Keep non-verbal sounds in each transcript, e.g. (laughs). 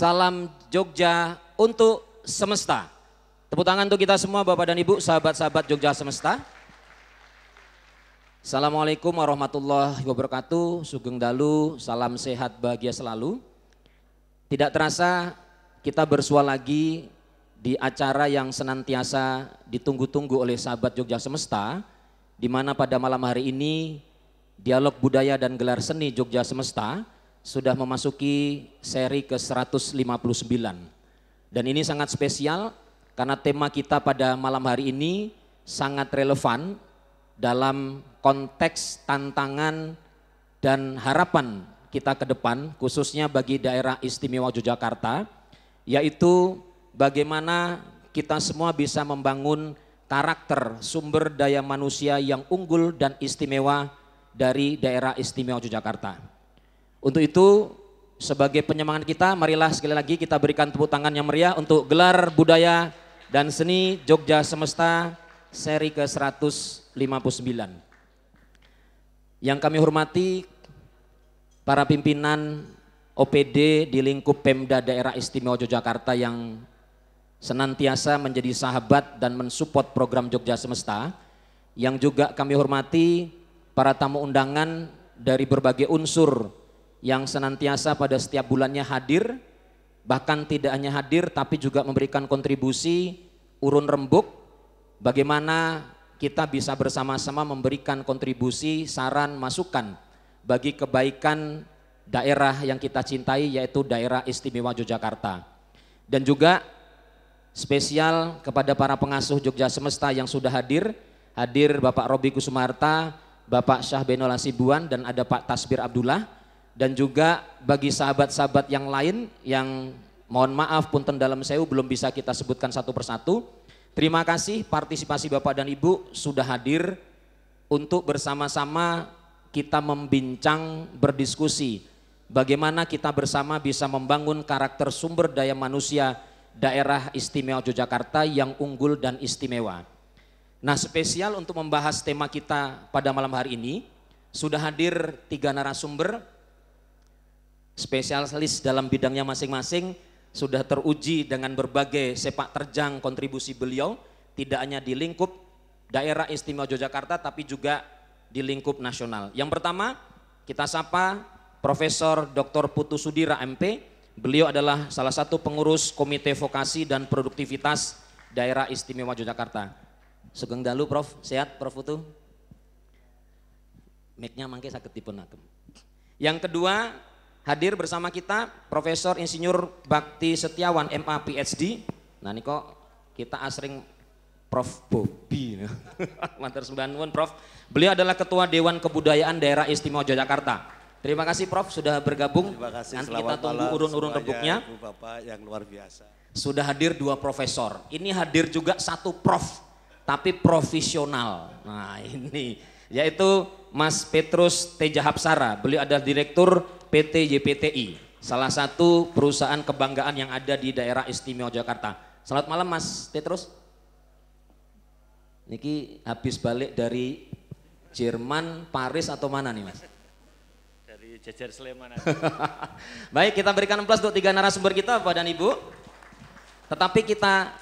Salam Jogja untuk semesta. Tepuk tangan untuk kita semua Bapak dan Ibu, sahabat-sahabat Jogja semesta. Assalamualaikum warahmatullahi wabarakatuh. Sugeng Dalu, salam sehat bahagia selalu. Tidak terasa kita bersua lagi di acara yang senantiasa ditunggu-tunggu oleh sahabat Jogja Semesta, di mana pada malam hari ini dialog budaya dan gelar seni Jogja Semesta sudah memasuki seri ke-159. Dan ini sangat spesial karena tema kita pada malam hari ini sangat relevan dalam konteks tantangan dan harapan kita ke depan khususnya bagi daerah istimewa Yogyakarta yaitu bagaimana kita semua bisa membangun karakter sumber daya manusia yang unggul dan istimewa dari daerah istimewa Yogyakarta. Untuk itu sebagai penyemangat kita marilah sekali lagi kita berikan tepuk tangan yang meriah untuk gelar budaya dan seni Jogja Semesta seri ke-159. Yang kami hormati para pimpinan OPD di lingkup Pemda Daerah Istimewa Yogyakarta yang senantiasa menjadi sahabat dan mensupport program Jogja Semesta. Yang juga kami hormati para tamu undangan dari berbagai unsur yang senantiasa pada setiap bulannya hadir, bahkan tidak hanya hadir tapi juga memberikan kontribusi urun rembuk bagaimana kita bisa bersama-sama memberikan kontribusi, saran, masukan bagi kebaikan daerah yang kita cintai yaitu daerah istimewa Yogyakarta. Dan juga spesial kepada para pengasuh Jogja Semesta yang sudah hadir, hadir Bapak Robi Kusumarta, Bapak Syah Benola Sibuan dan ada Pak Tasbir Abdullah dan juga bagi sahabat-sahabat yang lain yang mohon maaf punten dalam sewu belum bisa kita sebutkan satu persatu. Terima kasih partisipasi Bapak dan Ibu sudah hadir untuk bersama-sama kita membincang, berdiskusi bagaimana kita bersama bisa membangun karakter sumber daya manusia daerah istimewa Yogyakarta yang unggul dan istimewa. Nah spesial untuk membahas tema kita pada malam hari ini, sudah hadir tiga narasumber spesialis dalam bidangnya masing-masing sudah teruji dengan berbagai sepak terjang kontribusi beliau tidak hanya di lingkup daerah istimewa Yogyakarta tapi juga di lingkup nasional. Yang pertama kita sapa Profesor Dr. Putu Sudira MP. Beliau adalah salah satu pengurus Komite Vokasi dan Produktivitas Daerah Istimewa Yogyakarta. Sugeng dalu Prof, sehat Prof Putu? Mic-nya mangke sakit. Yang kedua, Hadir bersama kita Profesor Insinyur Bakti Setiawan MA PhD. Nah ini kok kita asring Prof Bobi. Mantar sembilan Prof. Beliau adalah Ketua Dewan Kebudayaan Daerah Istimewa Yogyakarta. Terima kasih Prof sudah bergabung. Terima kasih. Nanti kita tunggu urun-urun rebuknya. Ibu Bapak yang luar biasa. Sudah hadir dua profesor. Ini hadir juga satu prof, tapi profesional. Nah ini yaitu Mas Petrus Teja Hapsara. Beliau adalah Direktur PT YPTI, salah satu perusahaan kebanggaan yang ada di daerah istimewa Jakarta. Selamat malam Mas Petrus. Niki habis balik dari Jerman, Paris atau mana nih Mas? Dari Jajar Sleman. (laughs) Baik, kita berikan plus untuk tiga narasumber kita Bapak dan Ibu. Tetapi kita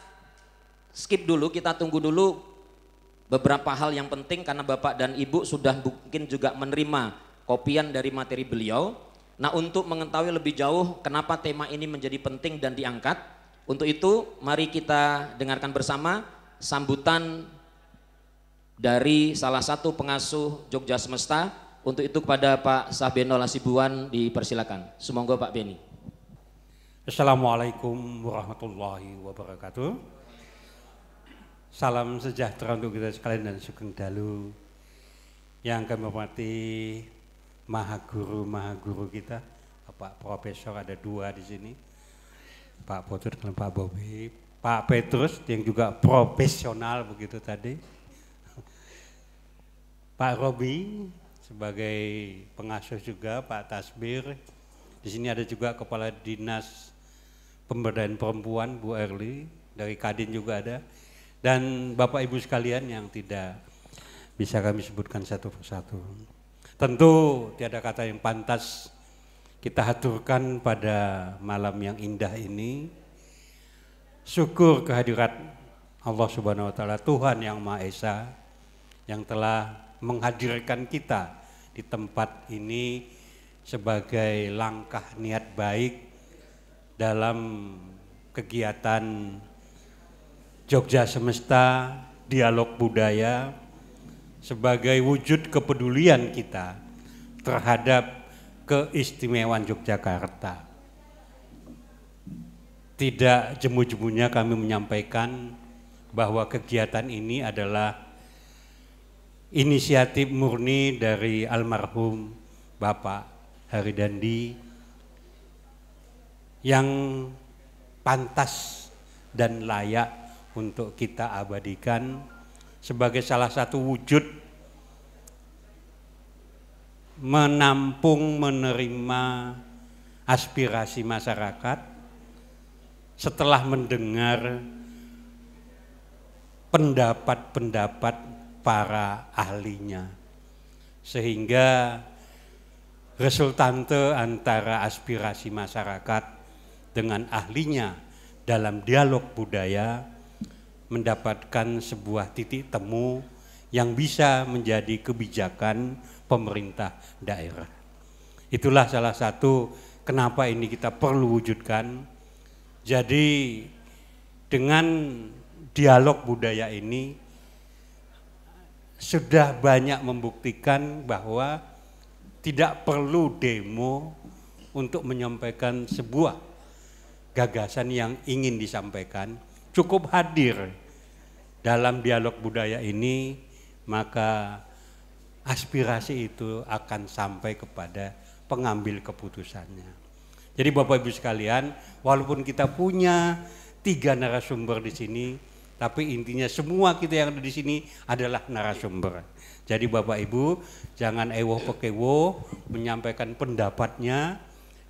skip dulu, kita tunggu dulu beberapa hal yang penting karena Bapak dan Ibu sudah mungkin juga menerima kopian dari materi beliau. Nah untuk mengetahui lebih jauh kenapa tema ini menjadi penting dan diangkat, untuk itu mari kita dengarkan bersama sambutan dari salah satu pengasuh Jogja Semesta. Untuk itu kepada Pak Sabeno Lasibuan dipersilakan. Semoga Pak Beni. Assalamualaikum warahmatullahi wabarakatuh. Salam sejahtera untuk kita sekalian dan sugeng dalu yang kami hormati maha guru maha guru kita. Pak Profesor ada dua di sini. Pak Putu dan Pak Bobi. Pak Petrus yang juga profesional begitu tadi. Pak Robi sebagai pengasuh juga Pak Tasbir. Di sini ada juga Kepala Dinas Pemberdayaan Perempuan Bu Erli. Dari Kadin juga ada. Dan Bapak Ibu sekalian yang tidak bisa kami sebutkan satu persatu. Tentu tiada kata yang pantas kita haturkan pada malam yang indah ini. Syukur kehadirat Allah Subhanahu wa taala Tuhan yang Maha Esa yang telah menghadirkan kita di tempat ini sebagai langkah niat baik dalam kegiatan Jogja Semesta Dialog Budaya sebagai wujud kepedulian kita terhadap keistimewaan Yogyakarta. Tidak jemu-jemunya kami menyampaikan bahwa kegiatan ini adalah inisiatif murni dari almarhum Bapak Haridandi yang pantas dan layak untuk kita abadikan sebagai salah satu wujud menampung menerima aspirasi masyarakat setelah mendengar pendapat-pendapat para ahlinya. Sehingga resultante antara aspirasi masyarakat dengan ahlinya dalam dialog budaya mendapatkan sebuah titik temu yang bisa menjadi kebijakan pemerintah daerah. Itulah salah satu kenapa ini kita perlu wujudkan. Jadi dengan dialog budaya ini sudah banyak membuktikan bahwa tidak perlu demo untuk menyampaikan sebuah gagasan yang ingin disampaikan, cukup hadir dalam dialog budaya ini, maka aspirasi itu akan sampai kepada pengambil keputusannya. Jadi Bapak Ibu sekalian, walaupun kita punya tiga narasumber di sini, tapi intinya semua kita yang ada di sini adalah narasumber. Jadi Bapak Ibu jangan ewo pekewo menyampaikan pendapatnya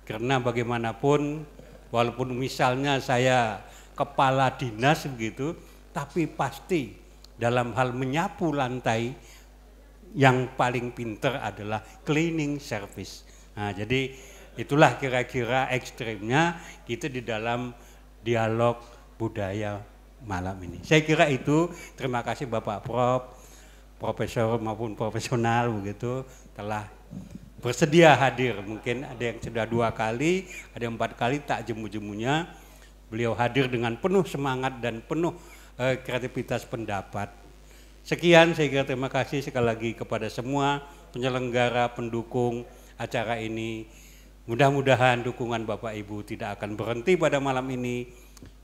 karena bagaimanapun walaupun misalnya saya kepala dinas begitu, tapi pasti dalam hal menyapu lantai yang paling pinter adalah cleaning service. Nah, jadi itulah kira-kira ekstrimnya kita di dalam dialog budaya malam ini. Saya kira itu. Terima kasih Bapak Prof, profesor maupun profesional begitu telah bersedia hadir. Mungkin ada yang sudah dua kali, ada yang empat kali tak jemu-jemunya Beliau hadir dengan penuh semangat dan penuh uh, kreativitas pendapat. Sekian saya kira terima kasih sekali lagi kepada semua penyelenggara, pendukung acara ini. Mudah-mudahan dukungan Bapak Ibu tidak akan berhenti pada malam ini.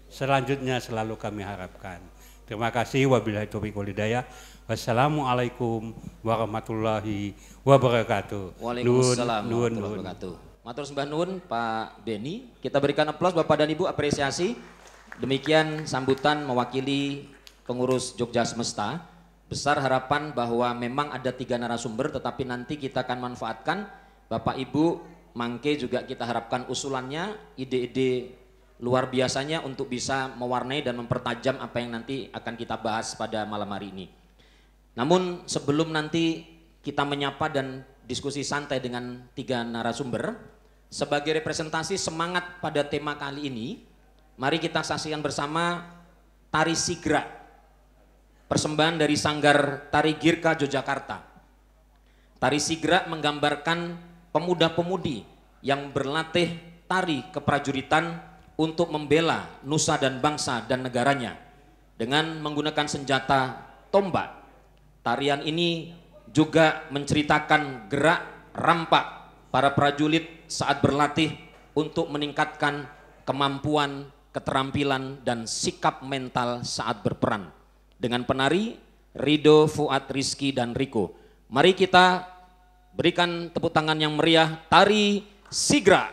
Selanjutnya selalu kami harapkan. Terima kasih. Wabillahi taufiq walhidayah. Wassalamualaikum warahmatullahi wabarakatuh. Waalaikumsalam warahmatullahi wabarakatuh. Matur sembah nuwun Pak Beni. Kita berikan aplaus Bapak dan Ibu apresiasi. Demikian sambutan mewakili pengurus Jogja Semesta. Besar harapan bahwa memang ada tiga narasumber tetapi nanti kita akan manfaatkan Bapak Ibu Mangke juga kita harapkan usulannya, ide-ide luar biasanya untuk bisa mewarnai dan mempertajam apa yang nanti akan kita bahas pada malam hari ini. Namun sebelum nanti kita menyapa dan diskusi santai dengan tiga narasumber, sebagai representasi semangat pada tema kali ini, mari kita saksikan bersama Tari Sigra, persembahan dari Sanggar Tari Girka Yogyakarta. Tari Sigra menggambarkan pemuda-pemudi yang berlatih tari keprajuritan untuk membela nusa dan bangsa dan negaranya dengan menggunakan senjata tombak. Tarian ini juga menceritakan gerak rampak para prajurit saat berlatih untuk meningkatkan kemampuan, keterampilan, dan sikap mental saat berperan. Dengan penari Rido, Fuad, Rizky, dan Riko. Mari kita berikan tepuk tangan yang meriah, Tari Sigra.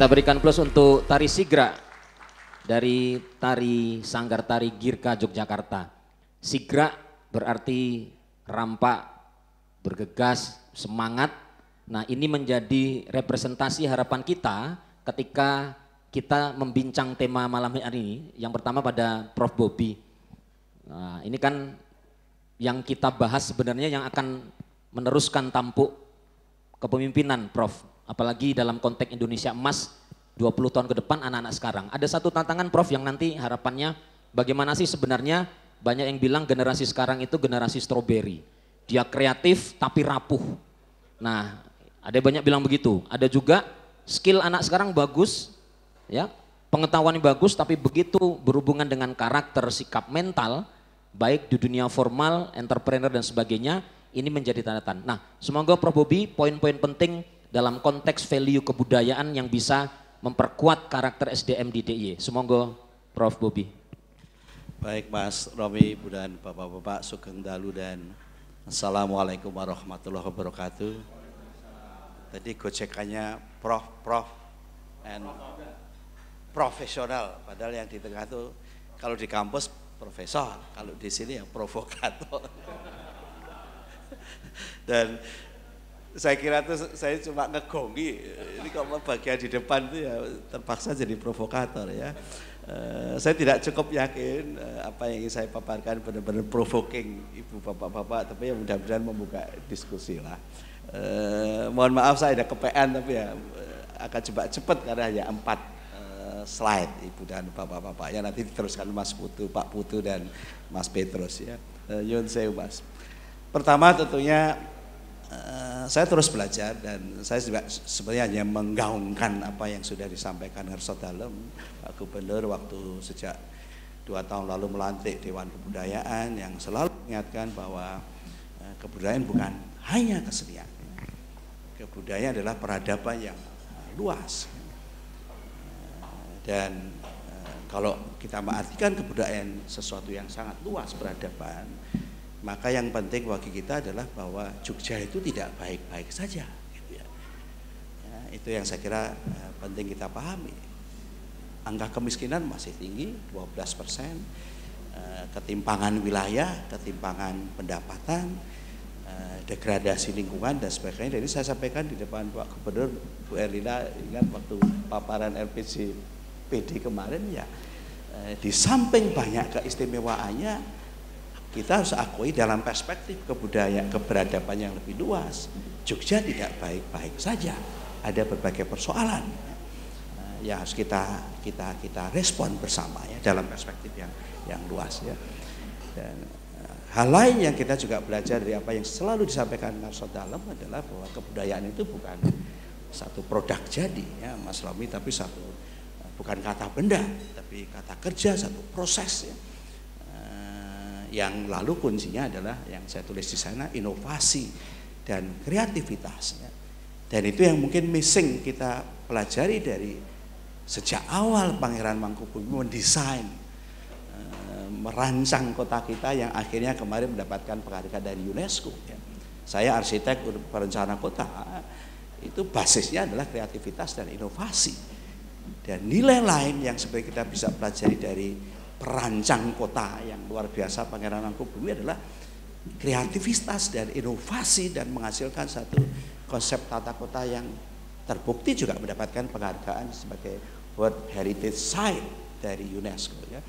Kita berikan plus untuk tari sigra dari tari Sanggar Tari Girka Yogyakarta. Sigra berarti rampak, bergegas, semangat. Nah ini menjadi representasi harapan kita ketika kita membincang tema malam hari ini. Yang pertama pada Prof. Bobby. Nah, ini kan yang kita bahas sebenarnya yang akan meneruskan tampuk kepemimpinan Prof apalagi dalam konteks Indonesia emas 20 tahun ke depan anak-anak sekarang. Ada satu tantangan Prof yang nanti harapannya bagaimana sih sebenarnya banyak yang bilang generasi sekarang itu generasi stroberi. Dia kreatif tapi rapuh. Nah, ada banyak bilang begitu. Ada juga skill anak sekarang bagus, ya pengetahuannya bagus, tapi begitu berhubungan dengan karakter, sikap mental, baik di dunia formal, entrepreneur dan sebagainya, ini menjadi tanda tanda. Nah, semoga Prof Bobi poin-poin penting dalam konteks value kebudayaan yang bisa memperkuat karakter SDM di DIY. Semoga Prof Bobi. Baik Mas Romi, dan Bapak-Bapak, Sugeng Dalu dan Assalamualaikum warahmatullahi wabarakatuh. Tadi gocekannya Prof, Prof, and profesional. Padahal yang di tengah itu kalau di kampus profesor, kalau di sini ya provokator. (laughs) Dan saya kira tuh saya cuma ngegongi, ini kalau bagian di depan itu ya terpaksa jadi provokator ya. Uh, saya tidak cukup yakin uh, apa yang ingin saya paparkan benar-benar provoking ibu bapak-bapak, tapi ya mudah-mudahan membuka diskusi lah. Uh, mohon maaf saya ada kepean tapi ya akan coba cepat karena hanya empat slide Ibu dan Bapak-bapak ya nanti diteruskan Mas Putu, Pak Putu dan Mas Petrus ya. Uh, Yun Mas. Pertama tentunya uh, saya terus belajar dan saya juga sebenarnya hanya menggaungkan apa yang sudah disampaikan Herso Dalem Pak Gubernur waktu sejak dua tahun lalu melantik Dewan Kebudayaan yang selalu mengingatkan bahwa uh, kebudayaan bukan hanya kesenian. Kebudayaan adalah peradaban yang luas dan kalau kita mengartikan kebudayaan sesuatu yang sangat luas peradaban, maka yang penting bagi kita adalah bahwa Jogja itu tidak baik-baik saja. Gitu ya. Ya, itu yang saya kira uh, penting kita pahami. Angka kemiskinan masih tinggi, 12 persen. Uh, ketimpangan wilayah, ketimpangan pendapatan, degradasi lingkungan dan sebagainya. Jadi saya sampaikan di depan Pak Gubernur Bu Erlina ingat waktu paparan LPG PD kemarin ya eh, di samping banyak keistimewaannya kita harus akui dalam perspektif kebudayaan keberadaban yang lebih luas Jogja tidak baik-baik saja. Ada berbagai persoalan. Eh, yang harus kita kita kita respon bersama ya dalam perspektif yang yang luas ya. Dan eh, hal lain yang kita juga belajar dari apa yang selalu disampaikan Marsud Dalam adalah bahwa kebudayaan itu bukan satu produk jadi ya Mas Romi tapi satu bukan kata benda, tapi kata kerja, satu proses ya. Yang lalu kuncinya adalah yang saya tulis di sana inovasi dan kreativitas. Dan itu yang mungkin missing kita pelajari dari sejak awal Pangeran Mangkubumi mendesain uh, merancang kota kita yang akhirnya kemarin mendapatkan penghargaan dari UNESCO. Ya. Saya arsitek perencana kota, itu basisnya adalah kreativitas dan inovasi dan nilai lain yang sebenarnya kita bisa pelajari dari perancang kota yang luar biasa Pangeran Mangkubumi adalah kreativitas dan inovasi dan menghasilkan satu konsep tata kota yang terbukti juga mendapatkan penghargaan sebagai World Heritage Site dari UNESCO ya.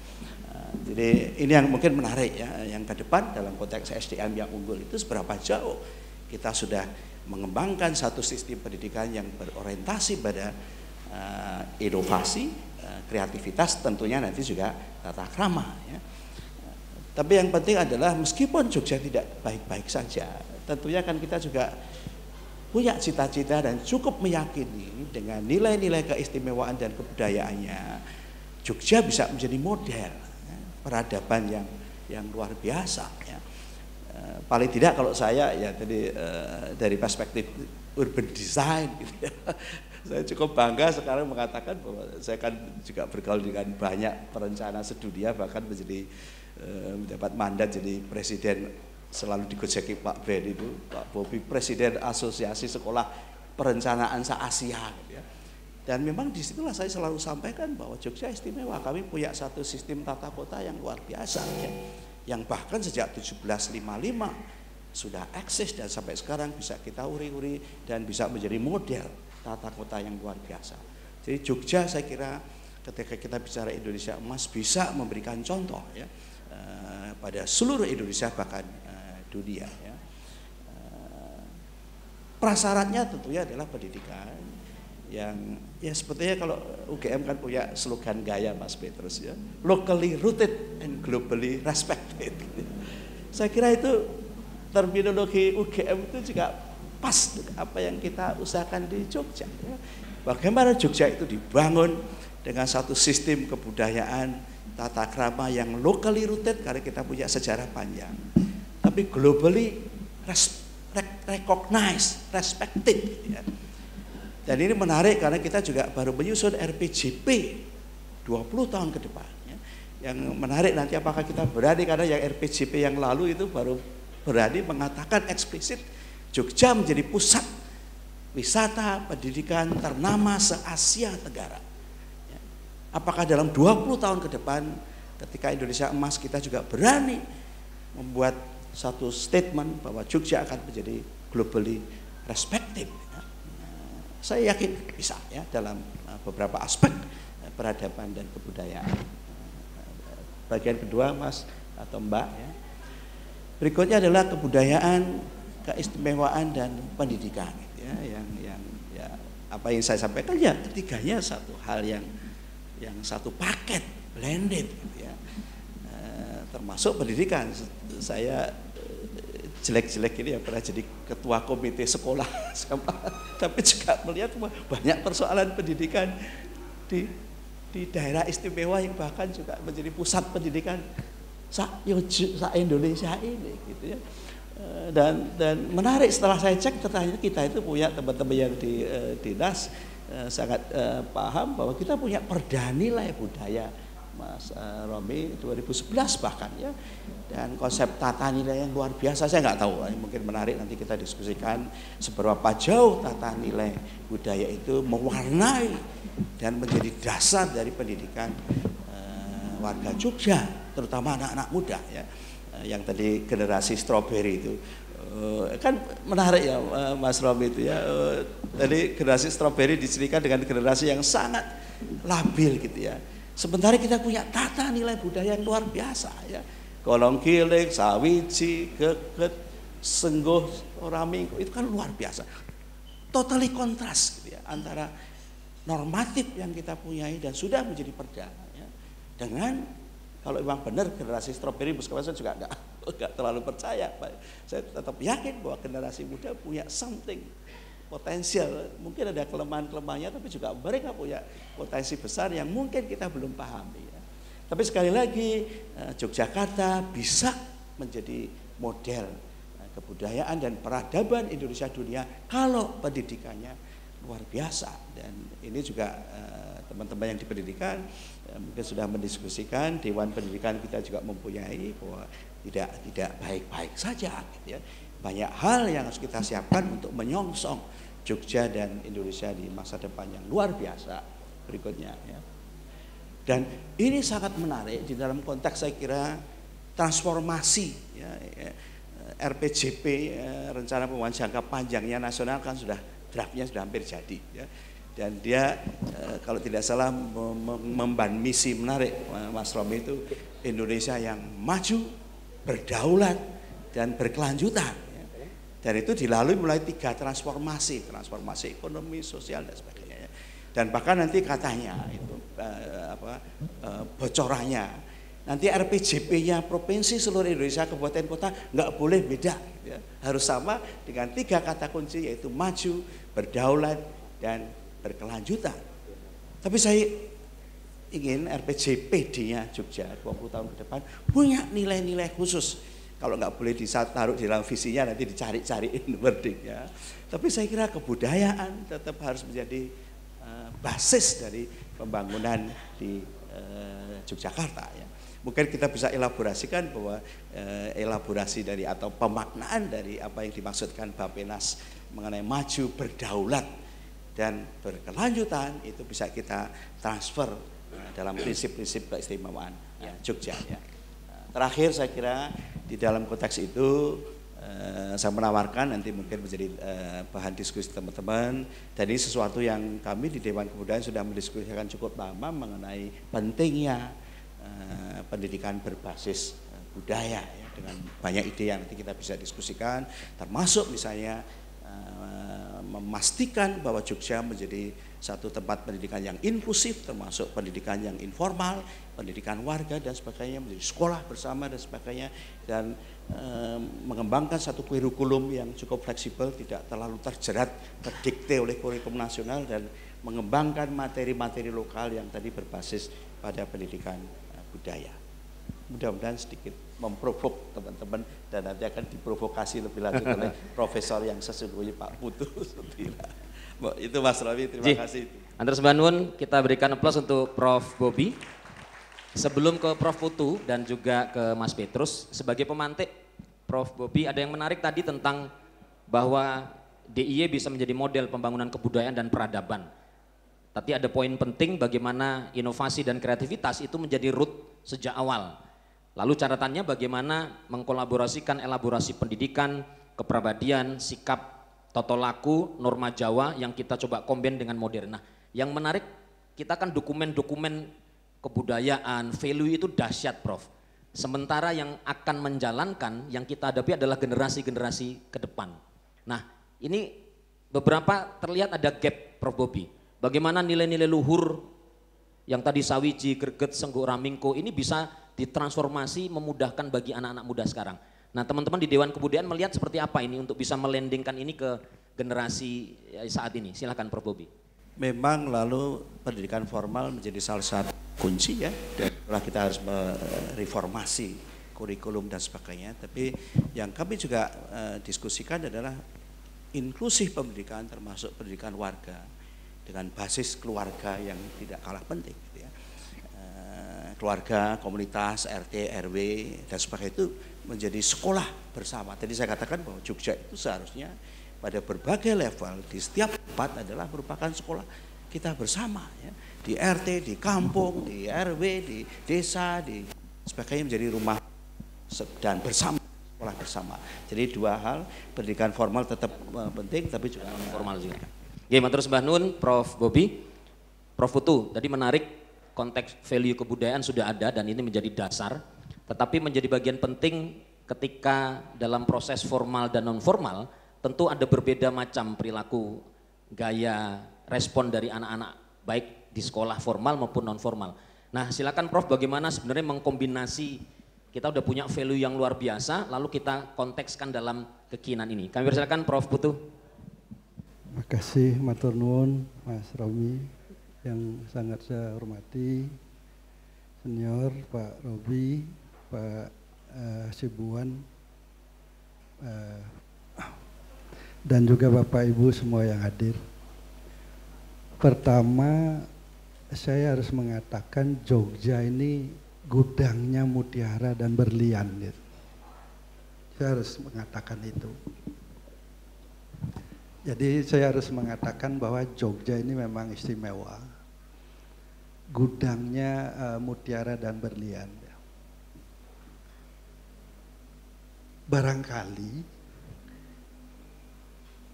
Nah, jadi ini yang mungkin menarik ya, yang ke depan dalam konteks SDM yang unggul itu seberapa jauh kita sudah mengembangkan satu sistem pendidikan yang berorientasi pada uh, inovasi, uh, kreativitas tentunya nanti juga tata krama ya. Tapi yang penting adalah meskipun Jogja tidak baik-baik saja, tentunya kan kita juga punya cita-cita dan cukup meyakini dengan nilai-nilai keistimewaan dan kebudayaannya, Jogja bisa menjadi model ya, peradaban yang yang luar biasa. Ya. Uh, paling tidak kalau saya ya tadi uh, dari perspektif urban design gitu ya, saya cukup bangga sekarang mengatakan bahwa saya kan juga bergaul dengan banyak perencana sedunia bahkan menjadi eh, mendapat mandat jadi presiden selalu digojeki Pak Ben itu Pak Bobi presiden asosiasi sekolah perencanaan se Asia gitu ya. Dan memang di situlah saya selalu sampaikan bahwa Jogja istimewa. Kami punya satu sistem tata kota yang luar biasa ya. Yang bahkan sejak 1755 sudah eksis dan sampai sekarang bisa kita uri-uri dan bisa menjadi model tata kota yang luar biasa. Jadi Jogja saya kira ketika kita bicara Indonesia emas bisa memberikan contoh ya uh, pada seluruh Indonesia bahkan uh, dunia ya. Uh, prasyaratnya tentunya adalah pendidikan yang ya sepertinya kalau UGM kan punya slogan gaya Mas Petrus ya locally rooted and globally respected (laughs) saya kira itu terminologi UGM itu juga pas apa yang kita usahakan di Jogja ya. bagaimana Jogja itu dibangun dengan satu sistem kebudayaan tata krama yang locally rooted karena kita punya sejarah panjang tapi globally recognized respected ya dan ini menarik karena kita juga baru menyusun RPJP 20 tahun ke depan. Ya. Yang menarik nanti apakah kita berani karena yang RPJP yang lalu itu baru berani mengatakan eksplisit Jogja menjadi pusat wisata pendidikan ternama se-Asia Tenggara. Ya. Apakah dalam 20 tahun ke depan ketika Indonesia emas kita juga berani membuat satu statement bahwa Jogja akan menjadi globally respected saya yakin bisa ya dalam uh, beberapa aspek uh, peradaban dan kebudayaan. Bagian kedua Mas atau Mbak ya. Berikutnya adalah kebudayaan, keistimewaan dan pendidikan ya yang yang ya apa yang saya sampaikan ya ketiganya satu hal yang yang satu paket blended gitu ya. Uh, termasuk pendidikan. Saya jelek-jelek ini ya pernah jadi ketua komite sekolah (laughs) sama tapi juga melihat banyak persoalan pendidikan di di daerah istimewa yang bahkan juga menjadi pusat pendidikan sa, sa Indonesia ini gitu ya eh, dan dan menarik setelah saya cek ternyata kita itu punya teman-teman yang di uh, dinas uh, sangat uh, paham bahwa kita punya perda nilai budaya Mas Romi 2011 bahkan ya. Dan konsep tata nilai yang luar biasa saya nggak tahu mungkin menarik nanti kita diskusikan seberapa jauh tata nilai budaya itu mewarnai dan menjadi dasar dari pendidikan warga Jogja terutama anak-anak muda ya yang tadi generasi strawberry itu. Uh, kan menarik ya uh, Mas Romi itu ya. Uh, tadi generasi strawberry diserikan dengan generasi yang sangat labil gitu ya. Sementara kita punya tata nilai budaya yang luar biasa ya. Golong kilik, sawiji, geget, sengguh, orang minggu itu kan luar biasa. Totally kontras gitu ya, antara normatif yang kita punyai dan sudah menjadi perda ya, dengan kalau memang benar generasi strawberry Buskawasan juga enggak, enggak (laughs) terlalu percaya. Saya tetap yakin bahwa generasi muda punya something potensial. Mungkin ada kelemahan-kelemahannya tapi juga mereka punya potensi besar yang mungkin kita belum pahami. Tapi sekali lagi eh, Yogyakarta bisa menjadi model eh, kebudayaan dan peradaban Indonesia dunia kalau pendidikannya luar biasa dan ini juga eh, teman-teman yang di pendidikan mungkin sudah mendiskusikan Dewan Pendidikan kita juga mempunyai bahwa tidak tidak baik-baik saja gitu ya. Banyak hal yang harus kita siapkan untuk menyongsong Jogja dan Indonesia di masa depan yang luar biasa berikutnya ya. Dan ini sangat menarik di dalam konteks saya kira transformasi ya, ya, RPJP ya, rencana pembangunan jangka panjangnya nasional kan sudah draftnya sudah hampir jadi ya. Dan dia eh, kalau tidak salah memban misi menarik Mas Romi itu Indonesia yang maju, berdaulat dan berkelanjutan. Dan itu dilalui mulai tiga transformasi, transformasi ekonomi, sosial dan sebagainya dan bahkan nanti katanya itu uh, apa bocorannya nanti RPJP-nya provinsi seluruh Indonesia kabupaten kota nggak boleh beda ya. harus sama dengan tiga kata kunci yaitu maju berdaulat dan berkelanjutan. Tapi saya ingin RPJPD-nya Jogja 20 tahun ke depan punya nilai-nilai khusus. Kalau nggak boleh ditaruh di dalam visinya nanti dicari-cariin (laughs) wordingnya. Tapi saya kira kebudayaan tetap harus menjadi basis dari pembangunan di uh, Yogyakarta ya. Mungkin kita bisa elaborasikan bahwa uh, elaborasi dari atau pemaknaan dari apa yang dimaksudkan Bapenas mengenai maju berdaulat dan berkelanjutan itu bisa kita transfer uh, dalam prinsip-prinsip keistimewaan ya, Jogja ya. Terakhir saya kira di dalam konteks itu Eh, saya menawarkan nanti mungkin menjadi bahan diskusi teman-teman. Dan ini sesuatu yang kami di Dewan Kebudayaan sudah mendiskusikan cukup lama mengenai pentingnya pendidikan berbasis budaya ya, dengan banyak ide yang nanti kita bisa diskusikan termasuk misalnya memastikan bahwa Jogja menjadi satu tempat pendidikan yang inklusif termasuk pendidikan yang informal, pendidikan warga dan sebagainya menjadi sekolah bersama dan sebagainya dan e, mengembangkan satu kurikulum yang cukup fleksibel tidak terlalu terjerat terdikte oleh kurikulum nasional dan mengembangkan materi-materi lokal yang tadi berbasis pada pendidikan e, budaya. Mudah-mudahan sedikit memprovok teman-teman dan nanti akan diprovokasi lebih lanjut oleh (laughs) profesor yang sesungguhnya Pak Putu itu Mas Rawi, terima Ji, kasih. Andres Banun, kita berikan aplaus untuk Prof. Bobi. Sebelum ke Prof. Putu dan juga ke Mas Petrus, sebagai pemantik Prof. Bobi ada yang menarik tadi tentang bahwa DIY bisa menjadi model pembangunan kebudayaan dan peradaban. Tapi ada poin penting bagaimana inovasi dan kreativitas itu menjadi root sejak awal. Lalu catatannya bagaimana mengkolaborasikan elaborasi pendidikan, kepribadian, sikap Toto laku, norma Jawa yang kita coba kombin dengan modern. Nah, yang menarik kita kan dokumen-dokumen kebudayaan, value itu dahsyat Prof. Sementara yang akan menjalankan yang kita hadapi adalah generasi-generasi ke depan. Nah, ini beberapa terlihat ada gap Prof Bobi. Bagaimana nilai-nilai luhur yang tadi Sawiji, Greget, Senggo, Ramingko ini bisa ditransformasi memudahkan bagi anak-anak muda sekarang. Nah teman-teman di Dewan Kebudayaan melihat seperti apa ini untuk bisa melendingkan ini ke generasi eh, saat ini. Silahkan Prof. Bobi. Memang lalu pendidikan formal menjadi salah satu kunci ya. Dan setelah kita harus mereformasi kurikulum dan sebagainya. Tapi yang kami juga uh, diskusikan adalah inklusif pendidikan termasuk pendidikan warga dengan basis keluarga yang tidak kalah penting. Keluarga, komunitas, RT, RW dan sebagainya itu menjadi sekolah bersama. Tadi saya katakan bahwa Jogja itu seharusnya pada berbagai level di setiap tempat adalah merupakan sekolah kita bersama ya. Di RT, di kampung, di RW, di desa, di sebagainya menjadi rumah dan bersama sekolah bersama. Jadi dua hal, pendidikan formal tetap uh, penting tapi juga formal juga. Gimana terus Mbah Nun, Prof Bobi, Prof Putu, tadi menarik konteks value kebudayaan sudah ada dan ini menjadi dasar tetapi menjadi bagian penting ketika dalam proses formal dan non formal tentu ada berbeda macam perilaku gaya respon dari anak-anak baik di sekolah formal maupun non formal. Nah silakan Prof bagaimana sebenarnya mengkombinasi kita udah punya value yang luar biasa lalu kita kontekskan dalam kekinan ini. Kami persilakan Prof Putu. Terima kasih Matur Nuwun Mas Romi yang sangat saya hormati senior Pak Robi Pak uh, Sibuan uh, dan juga Bapak Ibu semua yang hadir. Pertama, saya harus mengatakan Jogja ini gudangnya mutiara dan berlian. Gitu. Saya harus mengatakan itu. Jadi saya harus mengatakan bahwa Jogja ini memang istimewa. Gudangnya uh, mutiara dan berlian. barangkali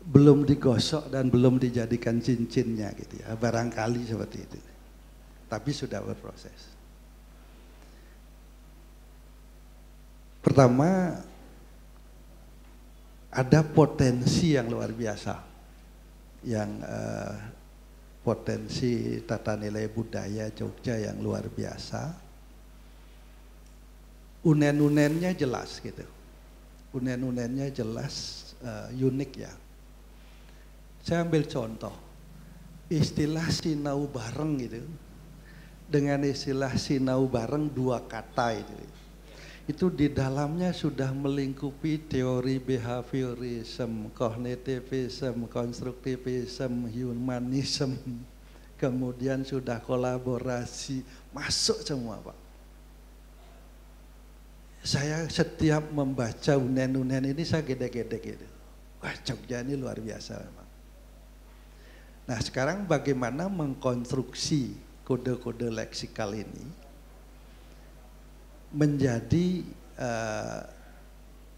belum digosok dan belum dijadikan cincinnya gitu ya. Barangkali seperti itu. Tapi sudah berproses. Pertama ada potensi yang luar biasa yang uh, potensi tata nilai budaya Jogja yang luar biasa unen-unennya jelas gitu unen-unennya jelas uh, unik ya. Saya ambil contoh, istilah sinau bareng gitu, dengan istilah sinau bareng dua kata itu. Itu di dalamnya sudah melingkupi teori behaviorism, kognitivism, konstruktivism, humanism, kemudian sudah kolaborasi, masuk semua Pak saya setiap membaca unen-unen ini saya gede-gede gitu. Wah Jogja ini luar biasa memang. Nah sekarang bagaimana mengkonstruksi kode-kode leksikal ini menjadi uh,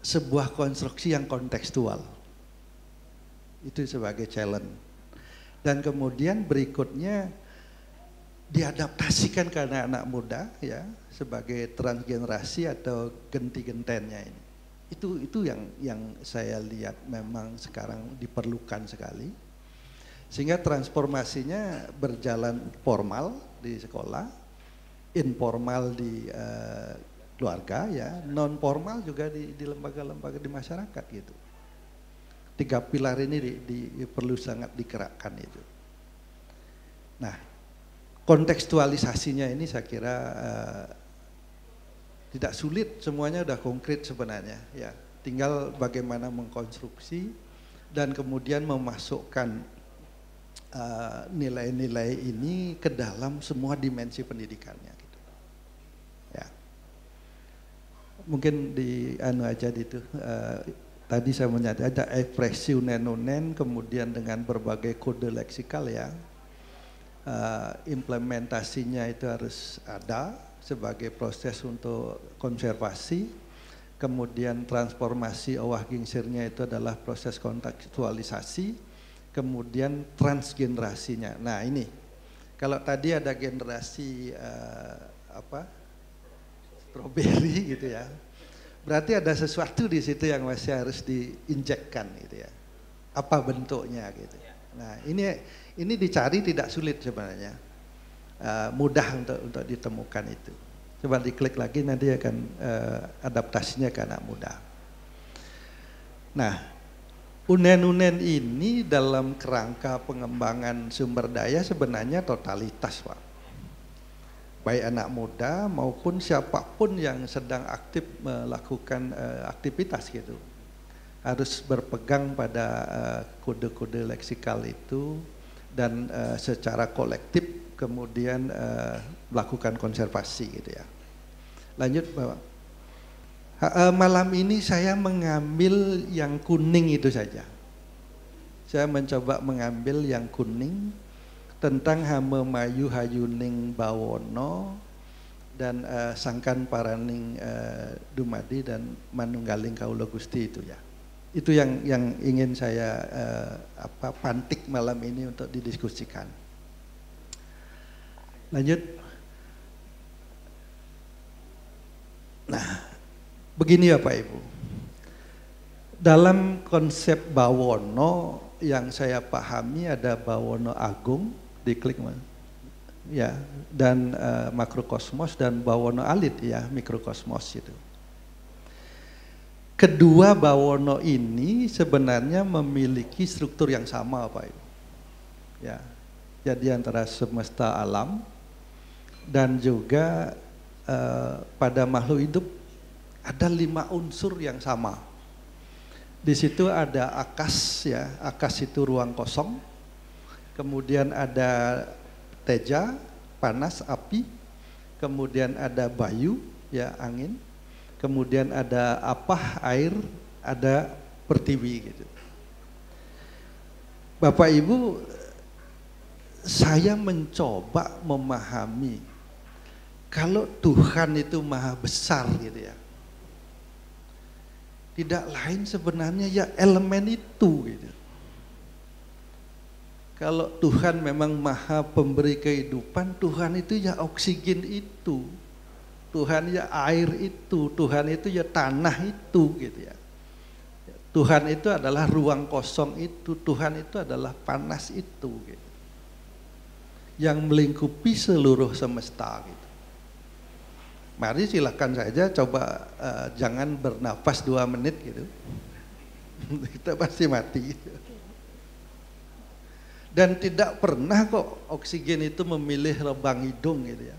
sebuah konstruksi yang kontekstual. Itu sebagai challenge. Dan kemudian berikutnya diadaptasikan ke anak-anak muda ya sebagai transgenerasi atau genti-gentennya ini. Itu itu yang yang saya lihat memang sekarang diperlukan sekali. Sehingga transformasinya berjalan formal di sekolah, informal di uh, keluarga ya, non formal juga di lembaga-lembaga di masyarakat gitu. Tiga pilar ini di, di, perlu sangat digerakkan itu. Nah, kontekstualisasinya ini saya kira uh, tidak sulit, semuanya sudah konkret sebenarnya ya. Tinggal bagaimana mengkonstruksi dan kemudian memasukkan Eh, nilai-nilai uh, ini ke dalam semua dimensi pendidikannya gitu. Ya. Mungkin di anu aja itu uh, tadi saya menyatakan ada ekspresi unen-unen kemudian dengan berbagai kode leksikal ya. Uh, implementasinya itu harus ada sebagai proses untuk konservasi kemudian transformasi owah gingsirnya itu adalah proses kontekstualisasi kemudian transgenerasinya. Nah ini, kalau tadi ada generasi uh, apa, strawberry (laughs) gitu ya, berarti ada sesuatu di situ yang masih harus diinjekkan gitu ya. Apa bentuknya gitu. Nah ini ini dicari tidak sulit sebenarnya, uh, mudah untuk untuk ditemukan itu. Coba diklik lagi nanti akan uh, adaptasinya ke anak muda. Nah, Unen-unen ini dalam kerangka pengembangan sumber daya sebenarnya totalitas Pak. Baik anak muda maupun siapa pun yang sedang aktif melakukan uh, aktivitas gitu. Harus berpegang pada uh, kode-kode leksikal itu dan uh, secara kolektif kemudian uh, melakukan konservasi gitu ya. Lanjut Bapak. Eh, malam ini saya mengambil yang kuning itu saja. Saya mencoba mengambil yang kuning tentang Hame Mayu Hayuning Bawono dan uh, Sangkan Paraning uh, Dumadi dan Manunggaling Kaulo Gusti itu ya. Itu yang yang ingin saya uh, apa pantik malam ini untuk didiskusikan. Lanjut. Nah, Begini ya Pak Ibu, dalam konsep Bawono yang saya pahami ada Bawono Agung, diklik ya, dan uh, makrokosmos dan Bawono Alit ya, mikrokosmos itu. Kedua Bawono ini sebenarnya memiliki struktur yang sama Pak Ibu. Ya, jadi antara semesta alam dan juga uh, pada makhluk hidup ada lima unsur yang sama. Di situ ada akas ya, akas itu ruang kosong. Kemudian ada teja, panas, api. Kemudian ada bayu, ya angin. Kemudian ada apa, air, ada pertiwi gitu. Bapak Ibu, saya mencoba memahami kalau Tuhan itu maha besar gitu ya tidak lain sebenarnya ya elemen itu gitu. Kalau Tuhan memang maha pemberi kehidupan, Tuhan itu ya oksigen itu. Tuhan ya air itu, Tuhan itu ya tanah itu gitu ya. Tuhan itu adalah ruang kosong itu, Tuhan itu adalah panas itu gitu. Yang melingkupi seluruh semesta gitu. Mari silahkan saja coba uh, jangan bernafas dua menit gitu. (laughs) Kita pasti mati. Dan tidak pernah kok oksigen itu memilih lubang hidung gitu ya.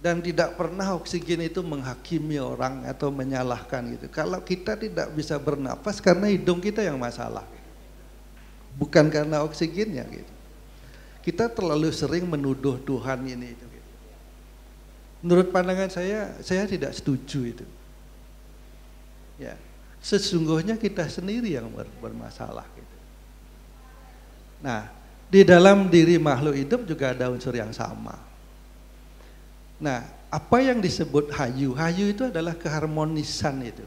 Dan tidak pernah oksigen itu menghakimi orang atau menyalahkan gitu. Kalau kita tidak bisa bernafas karena hidung kita yang masalah. Bukan karena oksigennya gitu. Kita terlalu sering menuduh Tuhan ini itu. Menurut pandangan saya, saya tidak setuju itu. Ya, sesungguhnya kita sendiri yang bermasalah. Gitu. Nah, di dalam diri makhluk hidup juga ada unsur yang sama. Nah, apa yang disebut hayu? Hayu itu adalah keharmonisan itu.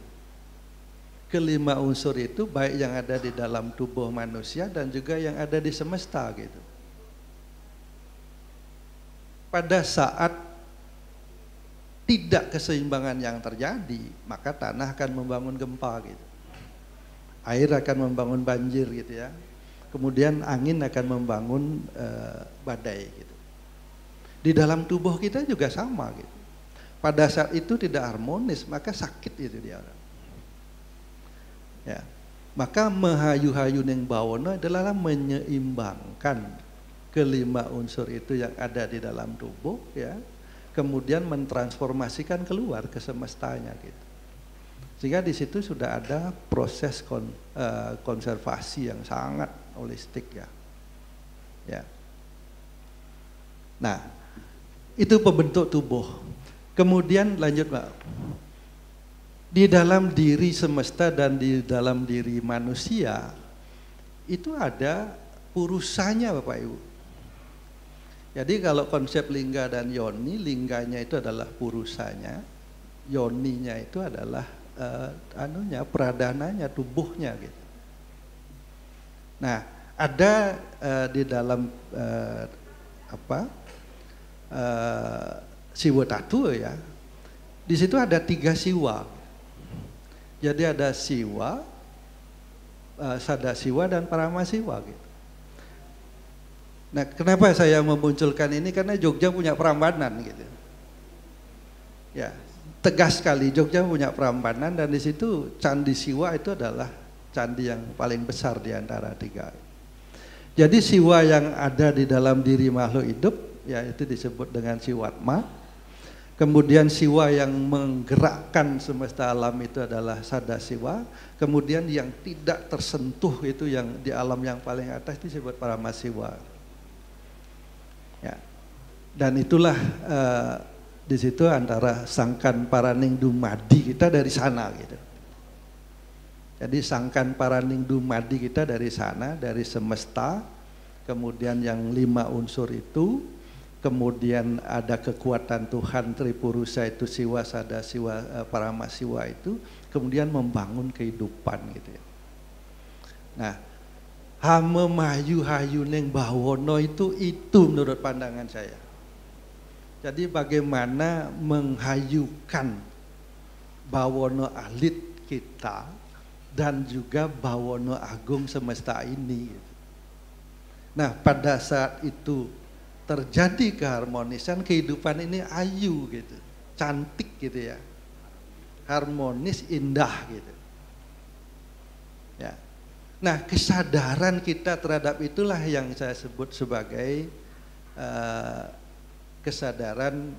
Kelima unsur itu baik yang ada di dalam tubuh manusia dan juga yang ada di semesta gitu. Pada saat tidak keseimbangan yang terjadi, maka tanah akan membangun gempa gitu. Air akan membangun banjir gitu ya. Kemudian angin akan membangun uh, badai gitu. Di dalam tubuh kita juga sama gitu. Pada saat itu tidak harmonis, maka sakit itu dia orang. Ya. Maka mehayu-hayu neng bawono adalah menyeimbangkan kelima unsur itu yang ada di dalam tubuh ya. Kemudian mentransformasikan keluar ke semestanya gitu. Sehingga di situ sudah ada proses uh, konservasi yang sangat holistik ya. Ya. Nah, itu pembentuk tubuh. Kemudian lanjut Pak. Di dalam diri semesta dan di dalam diri manusia itu ada purusanya Bapak Ibu. Jadi kalau konsep lingga dan yoni, lingganya itu adalah purusanya, yoninya itu adalah uh, anunya, peradananya, tubuhnya gitu. Nah, ada uh, di dalam uh, apa uh, siwa tatu ya, di situ ada tiga siwa. Jadi ada siwa, uh, sada siwa dan parama siwa gitu. Nah, kenapa saya memunculkan ini? Karena Jogja punya perambanan gitu. Ya, tegas sekali Jogja punya perambanan dan di situ Candi Siwa itu adalah candi yang paling besar di antara tiga. Jadi siwa yang ada di dalam diri makhluk hidup, ya itu disebut dengan siwatma. Kemudian siwa yang menggerakkan semesta alam itu adalah sada siwa. Kemudian yang tidak tersentuh itu yang di alam yang paling atas disebut para masiwa. Ya. Dan itulah uh, di situ antara sangkan paraning dumadi kita dari sana gitu. Jadi sangkan paraning dumadi kita dari sana, dari semesta, kemudian yang lima unsur itu, kemudian ada kekuatan Tuhan Tripurusa itu siwa sada siwa eh, parama siwa itu, kemudian membangun kehidupan gitu ya. Nah, hame mayu hayu neng bawono itu itu menurut pandangan saya. Jadi bagaimana menghayukan bawono alit kita dan juga bawono agung semesta ini. Nah pada saat itu terjadi keharmonisan kehidupan ini ayu gitu, cantik gitu ya, harmonis indah gitu. Ya. Nah kesadaran kita terhadap itulah yang saya sebut sebagai uh, kesadaran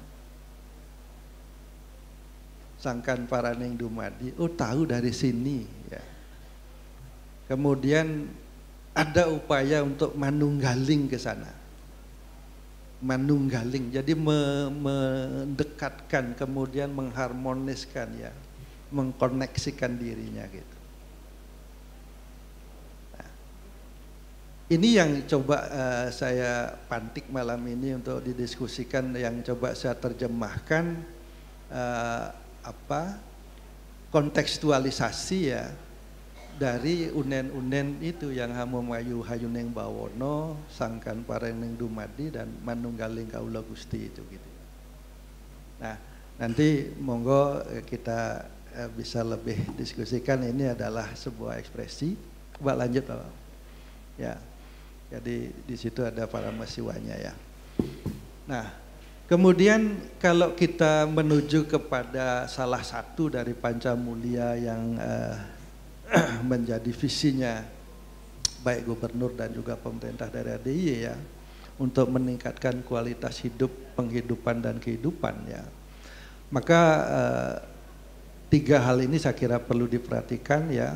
sangkan paraning dumadi. Oh tahu dari sini. Kemudian ada upaya untuk manunggaling ke sana. Manunggaling, jadi me, mendekatkan, kemudian mengharmoniskan ya, mengkoneksikan dirinya gitu. Nah, ini yang coba uh, saya pantik malam ini untuk didiskusikan, yang coba saya terjemahkan uh, apa kontekstualisasi ya dari unen-unen itu yang hamu mayu hayuneng bawono sangkan pareneng dumadi dan manunggaling kaula gusti itu gitu. Nah nanti monggo kita eh, bisa lebih diskusikan. Ini adalah sebuah ekspresi. Coba lanjut Bapak. Ya jadi di situ ada para masiwanya ya. Nah Kemudian kalau kita menuju kepada salah satu dari panca mulia yang uh, (clears throat) menjadi visinya baik gubernur dan juga pemerintah daerah DIY ya untuk meningkatkan kualitas hidup, penghidupan dan kehidupan ya. Maka uh, tiga hal ini saya kira perlu diperhatikan ya.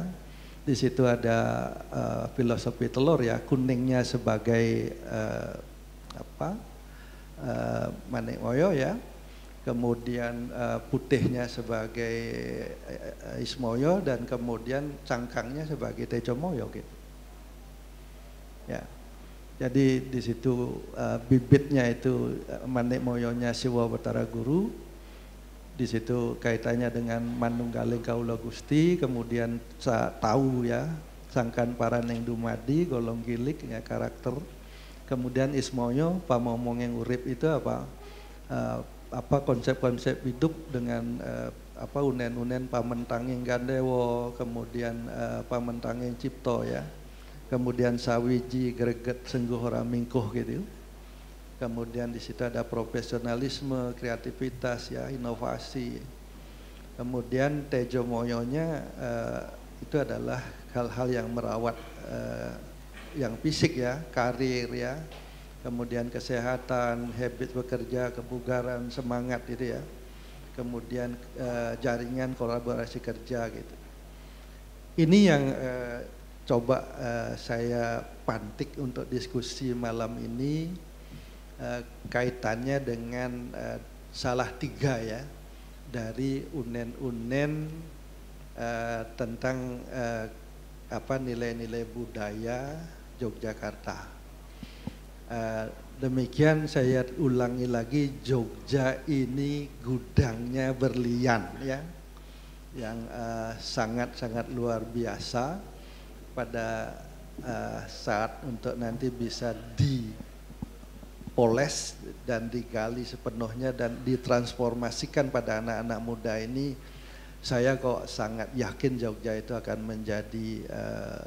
Di situ ada uh, filosofi telur ya, kuningnya sebagai uh, apa? uh, Manik Moyo ya, kemudian uh, putihnya sebagai uh, Ismoyo dan kemudian cangkangnya sebagai Tejo Moyo gitu. Ya. Jadi di situ uh, bibitnya itu Manik Moyonya Siwa Betara Guru, di situ kaitannya dengan Manunggaling Kaula Gusti, kemudian tahu ya sangkan paraneng dumadi golong gilik ya karakter kemudian Ismoyo pamomong yang urip itu apa uh, apa konsep-konsep hidup dengan uh, apa unen-unen pamentanging gandewo kemudian uh, pamentanging cipto ya kemudian Sawiji, Greget, Sengguh, Mingkuh gitu. Kemudian di situ ada profesionalisme, kreativitas, ya, inovasi. Kemudian Tejo Moyonya uh, itu adalah hal-hal yang merawat uh, yang fisik ya, karir ya, kemudian kesehatan, habit bekerja, kebugaran, semangat itu ya, kemudian uh, jaringan kolaborasi kerja gitu. Ini yang uh, coba uh, saya pantik untuk diskusi malam ini kaitannya dengan salah tiga ya dari unen-unen tentang apa nilai-nilai budaya Yogyakarta. Uh, demikian saya ulangi lagi Jogja ini gudangnya berlian ya. Yang sangat-sangat uh, luar biasa pada uh, saat untuk nanti bisa dipoles dan digali sepenuhnya dan ditransformasikan pada anak-anak muda ini. Saya kok sangat yakin Jogja itu akan menjadi uh,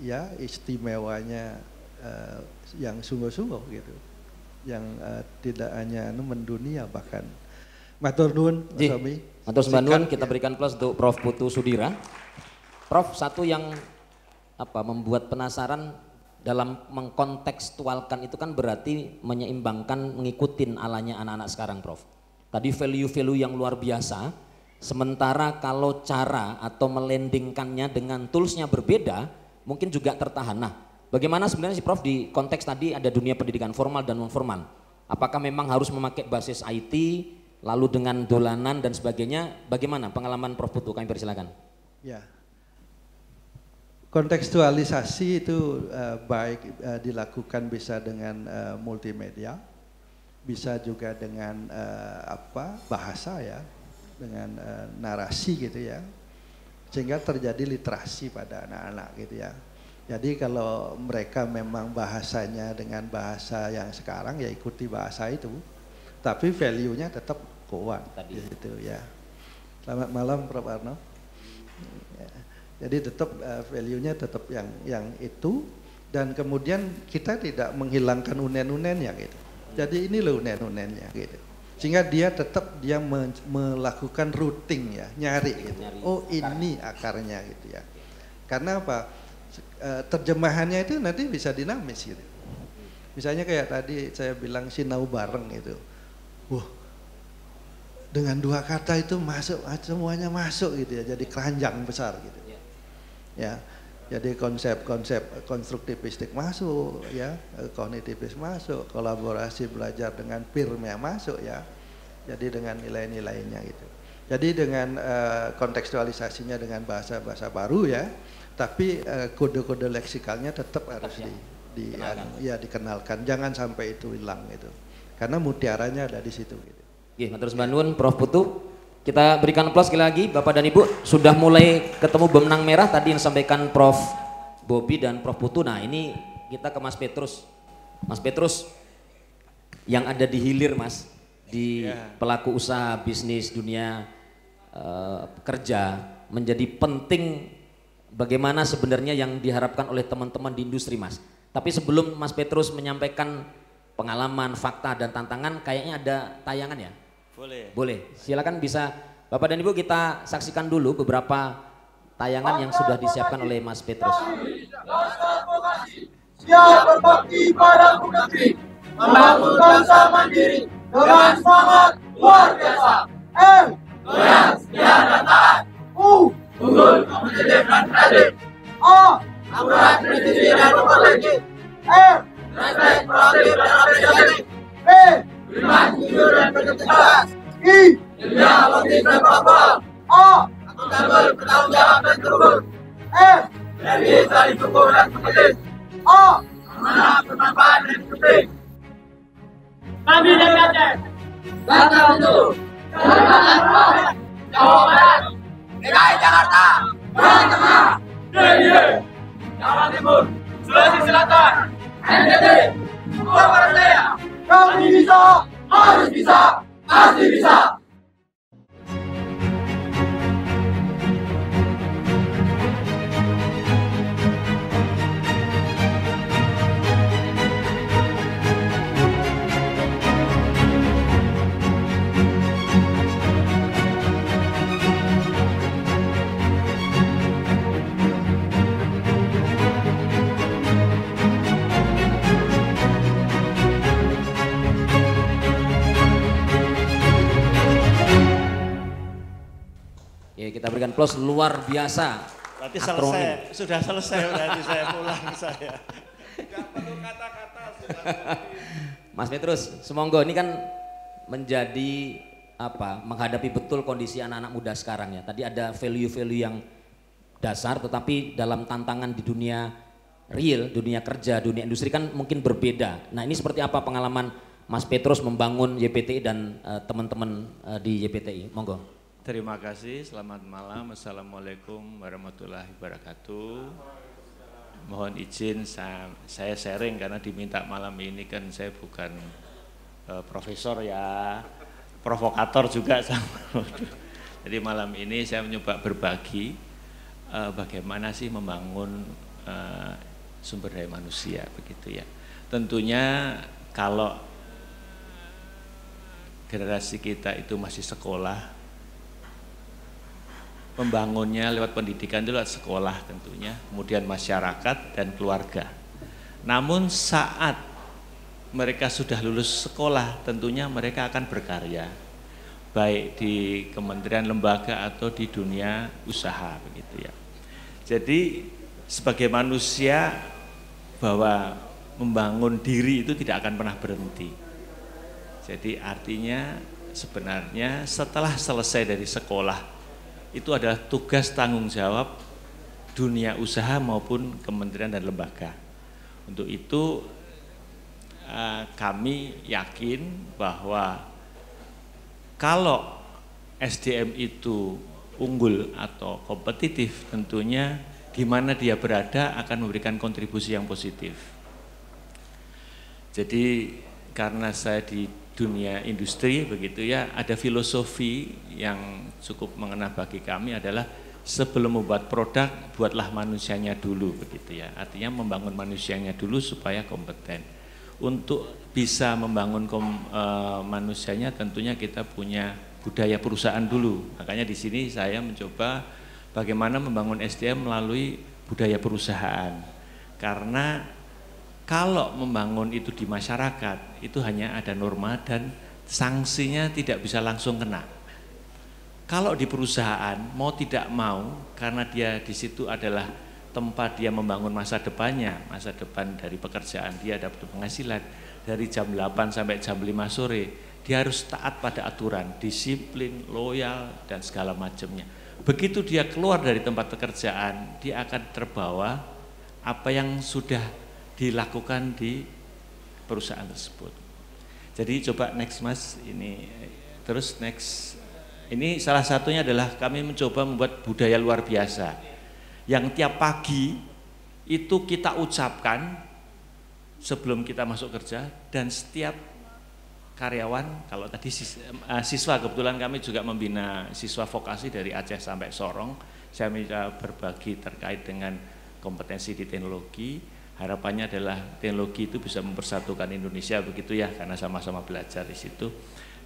ya istimewanya uh, yang sungguh-sungguh gitu. Yang uh, tidak hanya mendunia bahkan. Matur nuwun Mas Matur nuwun. Kita ya. berikan plus untuk Prof. Putu Sudira. Prof satu yang apa membuat penasaran dalam mengkontekstualkan itu kan berarti menyeimbangkan mengikutin alanya anak-anak sekarang Prof. Tadi value-value yang luar biasa, sementara kalau cara atau melendingkannya dengan toolsnya berbeda, mungkin juga tertahan. Nah, bagaimana sebenarnya sih Prof di konteks tadi ada dunia pendidikan formal dan non formal. Apakah memang harus memakai basis IT, lalu dengan dolanan dan sebagainya, bagaimana pengalaman Prof Putu? Kami persilakan. Ya, kontekstualisasi itu uh, baik uh, dilakukan bisa dengan uh, multimedia, bisa juga dengan uh, apa bahasa ya, dengan uh, narasi gitu ya, sehingga terjadi literasi pada anak-anak gitu ya. Jadi kalau mereka memang bahasanya dengan bahasa yang sekarang ya ikuti bahasa itu, tapi value-nya tetap kuat Tadi. gitu ya. Selamat malam Prof Arno. Jadi tetap uh, value-nya tetap yang yang itu dan kemudian kita tidak menghilangkan unen-unennya gitu. Jadi ini loh unen-unennya gitu. Sehingga dia tetap dia me melakukan routing ya, nyari gitu. Oh ini akarnya gitu ya. Karena apa? Uh, terjemahannya itu nanti bisa dinamis gitu. Misalnya kayak tadi saya bilang sinau bareng itu. Wah, dengan dua kata itu masuk semuanya masuk gitu ya jadi keranjang besar gitu. Ya. Jadi konsep-konsep konstruktivistik masuk ya. Kognitivis masuk kolaborasi belajar dengan peer-nya masuk ya. Jadi dengan nilai-nilainya gitu. Jadi dengan uh, kontekstualisasinya dengan bahasa-bahasa baru ya tapi uh, kode-kode leksikalnya tetap harus ya. di, di dikenalkan. ya dikenalkan jangan sampai itu hilang gitu karena mutiaranya ada di situ gitu. Oke, terus Bandun Prof Putu kita berikan aplaus sekali lagi Bapak dan Ibu sudah mulai ketemu benang merah tadi yang disampaikan Prof Bobby dan Prof Putu. Nah ini kita ke Mas Petrus. Mas Petrus yang ada di hilir Mas di yeah. pelaku usaha bisnis dunia uh, kerja menjadi penting bagaimana sebenarnya yang diharapkan oleh teman-teman di industri Mas. Tapi sebelum Mas Petrus menyampaikan pengalaman, fakta dan tantangan kayaknya ada tayangan ya boleh. Boleh. Silakan bisa Bapak dan Ibu kita saksikan dulu beberapa tayangan yang sudah disiapkan oleh Mas Petrus. Siap berbakti pada negeri, membangun bangsa mandiri dengan semangat luar biasa. M. Dan taat. U. Unggul, kompetitif dan kreatif. A. Akurat, presisi dan kompetitif. R. Respect, proaktif dan apresiatif. B. Beriman, jujur, dan berintegritas. I. Ilmiah, logis, dan faktual. A. Akuntabel, bertanggung jawab, dan terukur. F. Energis, saling dukung, dan kompetitif. A. Amanah, bermanfaat, dan inklusif. Kami dari Aceh. Bangga untuk Kalimantan Jawa Barat, DKI Jakarta, Jawa Tengah, DIY, Jawa Timur, Sulawesi Selatan, NTT, Papua Barat Daya. Kami bisa, harus bisa, pasti bisa. Kita berikan plus luar biasa. Berarti Akronim. selesai, sudah selesai berarti saya pulang saya. (laughs) Mas Petrus, semonggo ini kan menjadi apa menghadapi betul kondisi anak-anak muda sekarang ya. Tadi ada value-value yang dasar tetapi dalam tantangan di dunia real, dunia kerja, dunia industri kan mungkin berbeda. Nah, ini seperti apa pengalaman Mas Petrus membangun YPTI dan eh, teman-teman eh, di YPTI? Monggo. Terima kasih, selamat malam. Assalamualaikum warahmatullahi wabarakatuh. Mohon izin saya, sharing karena diminta malam ini kan saya bukan eh, profesor ya, provokator juga (laughs) sama. Jadi malam ini saya mencoba berbagi eh, bagaimana sih membangun eh, sumber daya manusia begitu ya. Tentunya kalau generasi kita itu masih sekolah, membangunnya lewat pendidikan itu lewat sekolah tentunya, kemudian masyarakat dan keluarga. Namun saat mereka sudah lulus sekolah, tentunya mereka akan berkarya, baik di kementerian lembaga atau di dunia usaha begitu ya. Jadi sebagai manusia bahwa membangun diri itu tidak akan pernah berhenti. Jadi artinya sebenarnya setelah selesai dari sekolah itu adalah tugas tanggung jawab dunia usaha maupun kementerian dan lembaga. Untuk itu eh, kami yakin bahwa kalau SDM itu unggul atau kompetitif tentunya di mana dia berada akan memberikan kontribusi yang positif. Jadi karena saya di dunia industri begitu ya ada filosofi yang cukup mengena bagi kami adalah sebelum membuat produk buatlah manusianya dulu begitu ya. Artinya membangun manusianya dulu supaya kompeten. Untuk bisa membangun kom, e, manusianya tentunya kita punya budaya perusahaan dulu. Makanya di sini saya mencoba bagaimana membangun SDM melalui budaya perusahaan. Karena kalau membangun itu di masyarakat itu hanya ada norma dan sanksinya tidak bisa langsung kena. Kalau di perusahaan mau tidak mau karena dia di situ adalah tempat dia membangun masa depannya, masa depan dari pekerjaan dia dapat penghasilan dari jam 8 sampai jam 5 sore, dia harus taat pada aturan, disiplin, loyal dan segala macamnya. Begitu dia keluar dari tempat pekerjaan, dia akan terbawa apa yang sudah dilakukan di perusahaan tersebut. Jadi coba next mas ini. Terus next. Ini salah satunya adalah kami mencoba membuat budaya luar biasa. Yang tiap pagi itu kita ucapkan sebelum kita masuk kerja dan setiap karyawan kalau tadi eh, siswa kebetulan kami juga membina siswa vokasi dari Aceh sampai Sorong. Saya minta berbagi terkait dengan kompetensi di teknologi harapannya adalah teknologi itu bisa mempersatukan Indonesia begitu ya karena sama-sama belajar di situ.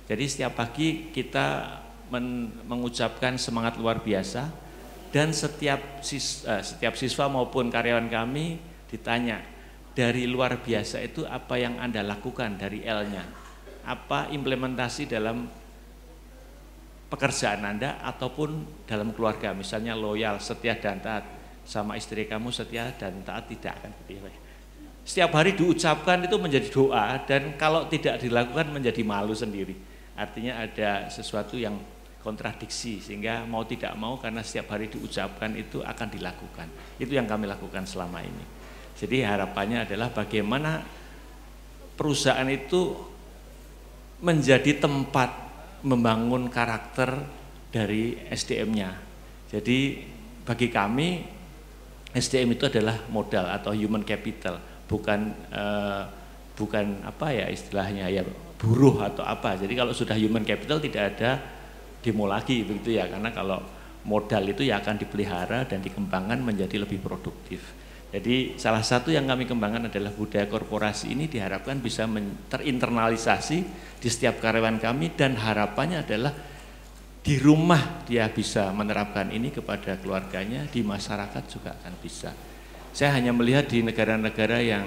Jadi setiap pagi kita men mengucapkan semangat luar biasa dan setiap sis uh, setiap siswa maupun karyawan kami ditanya dari luar biasa itu apa yang Anda lakukan dari L-nya? Apa implementasi dalam pekerjaan Anda ataupun dalam keluarga misalnya loyal, setia dan taat sama istri kamu setia dan taat tidak akan begitu. Setiap hari diucapkan itu menjadi doa dan kalau tidak dilakukan menjadi malu sendiri. Artinya ada sesuatu yang kontradiksi sehingga mau tidak mau karena setiap hari diucapkan itu akan dilakukan. Itu yang kami lakukan selama ini. Jadi harapannya adalah bagaimana perusahaan itu menjadi tempat membangun karakter dari SDM-nya. Jadi bagi kami SDM itu adalah modal atau human capital, bukan uh, bukan apa ya istilahnya ya buruh atau apa. Jadi kalau sudah human capital tidak ada demo lagi begitu ya, karena kalau modal itu ya akan dipelihara dan dikembangkan menjadi lebih produktif. Jadi salah satu yang kami kembangkan adalah budaya korporasi ini diharapkan bisa terinternalisasi di setiap karyawan kami dan harapannya adalah di rumah dia bisa menerapkan ini kepada keluarganya, di masyarakat juga akan bisa. Saya hanya melihat di negara-negara yang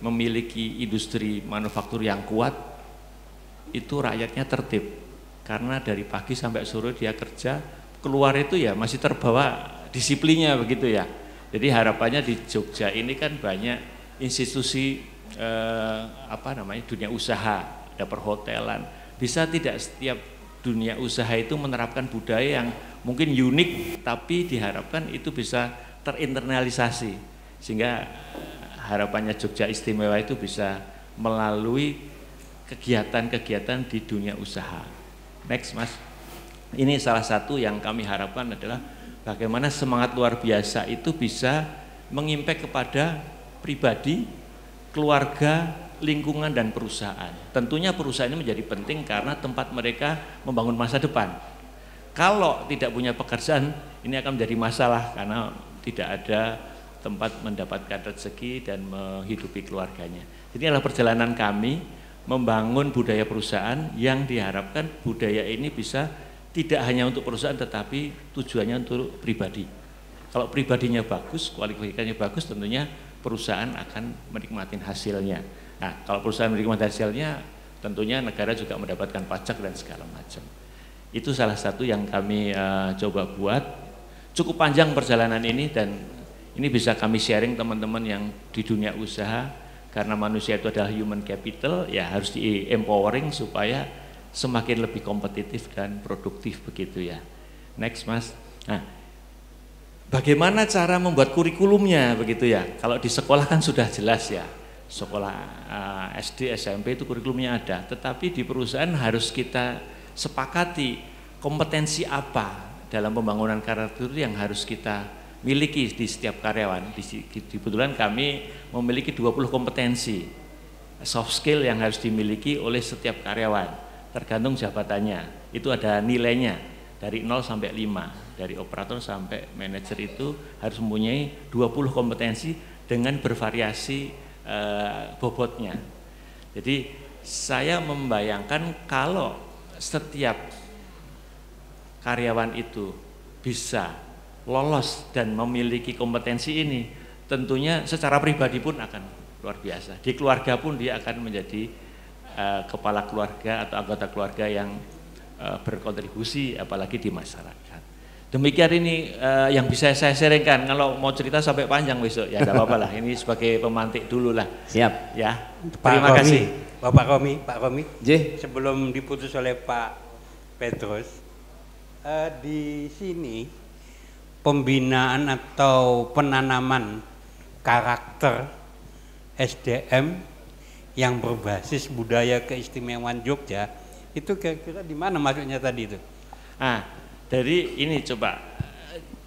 memiliki industri manufaktur yang kuat, itu rakyatnya tertib. Karena dari pagi sampai sore dia kerja, keluar itu ya masih terbawa disiplinnya begitu ya. Jadi harapannya di Jogja ini kan banyak institusi eh, apa namanya dunia usaha, ada perhotelan. Bisa tidak setiap dunia usaha itu menerapkan budaya yang mungkin unik tapi diharapkan itu bisa terinternalisasi sehingga harapannya Jogja istimewa itu bisa melalui kegiatan-kegiatan di dunia usaha. Next Mas. Ini salah satu yang kami harapkan adalah bagaimana semangat luar biasa itu bisa mengimpek kepada pribadi, keluarga, lingkungan dan perusahaan. Tentunya perusahaan ini menjadi penting karena tempat mereka membangun masa depan. Kalau tidak punya pekerjaan, ini akan menjadi masalah karena tidak ada tempat mendapatkan rezeki dan menghidupi keluarganya. Jadi adalah perjalanan kami membangun budaya perusahaan yang diharapkan budaya ini bisa tidak hanya untuk perusahaan tetapi tujuannya untuk pribadi. Kalau pribadinya bagus, kualifikasinya bagus tentunya perusahaan akan menikmati hasilnya. Nah, kalau perusahaan menikmati hasilnya tentunya negara juga mendapatkan pajak dan segala macam. Itu salah satu yang kami uh, coba buat. Cukup panjang perjalanan ini dan ini bisa kami sharing teman-teman yang di dunia usaha karena manusia itu adalah human capital ya harus di empowering supaya semakin lebih kompetitif dan produktif begitu ya. Next Mas. Nah, bagaimana cara membuat kurikulumnya begitu ya? Kalau di sekolah kan sudah jelas ya. Sekolah eh, SD, SMP itu kurikulumnya ada, tetapi di perusahaan harus kita sepakati kompetensi apa dalam pembangunan karakter yang harus kita miliki di setiap karyawan. Di, kebetulan kami memiliki 20 kompetensi soft skill yang harus dimiliki oleh setiap karyawan tergantung jabatannya. Itu ada nilainya dari 0 sampai 5. Dari operator sampai manajer itu harus mempunyai 20 kompetensi dengan bervariasi e, bobotnya. Jadi saya membayangkan kalau setiap karyawan itu bisa lolos dan memiliki kompetensi ini, tentunya secara pribadi pun akan luar biasa. Di keluarga pun dia akan menjadi uh, kepala keluarga atau anggota keluarga yang uh, berkontribusi apalagi di masyarakat. Demikian ini uh, yang bisa saya sharingkan. Kalau mau cerita sampai panjang besok ya tidak apa-apa lah. (laughs) Ini sebagai pemantik dulu lah. Siap. Ya. Pak Terima Romi, kasih. Bapak Romi, Pak Romi. J. Sebelum diputus oleh Pak Petrus, uh, di sini pembinaan atau penanaman karakter SDM yang berbasis budaya keistimewaan Jogja itu kira-kira di mana masuknya tadi itu? Ah, dari ini coba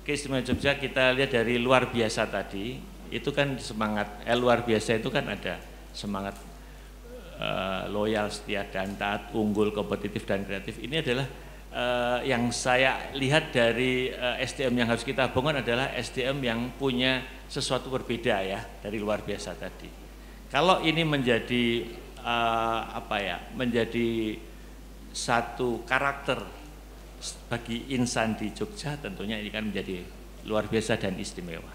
keistimewaan Jogja kita lihat dari luar biasa tadi itu kan semangat eh, luar biasa itu kan ada semangat uh, loyal, setia dan taat, unggul, kompetitif dan kreatif. Ini adalah uh, yang saya lihat dari uh, SDM yang harus kita bangun adalah SDM yang punya sesuatu berbeda ya dari luar biasa tadi. Kalau ini menjadi uh, apa ya, menjadi satu karakter bagi insan di Jogja tentunya ini kan menjadi luar biasa dan istimewa.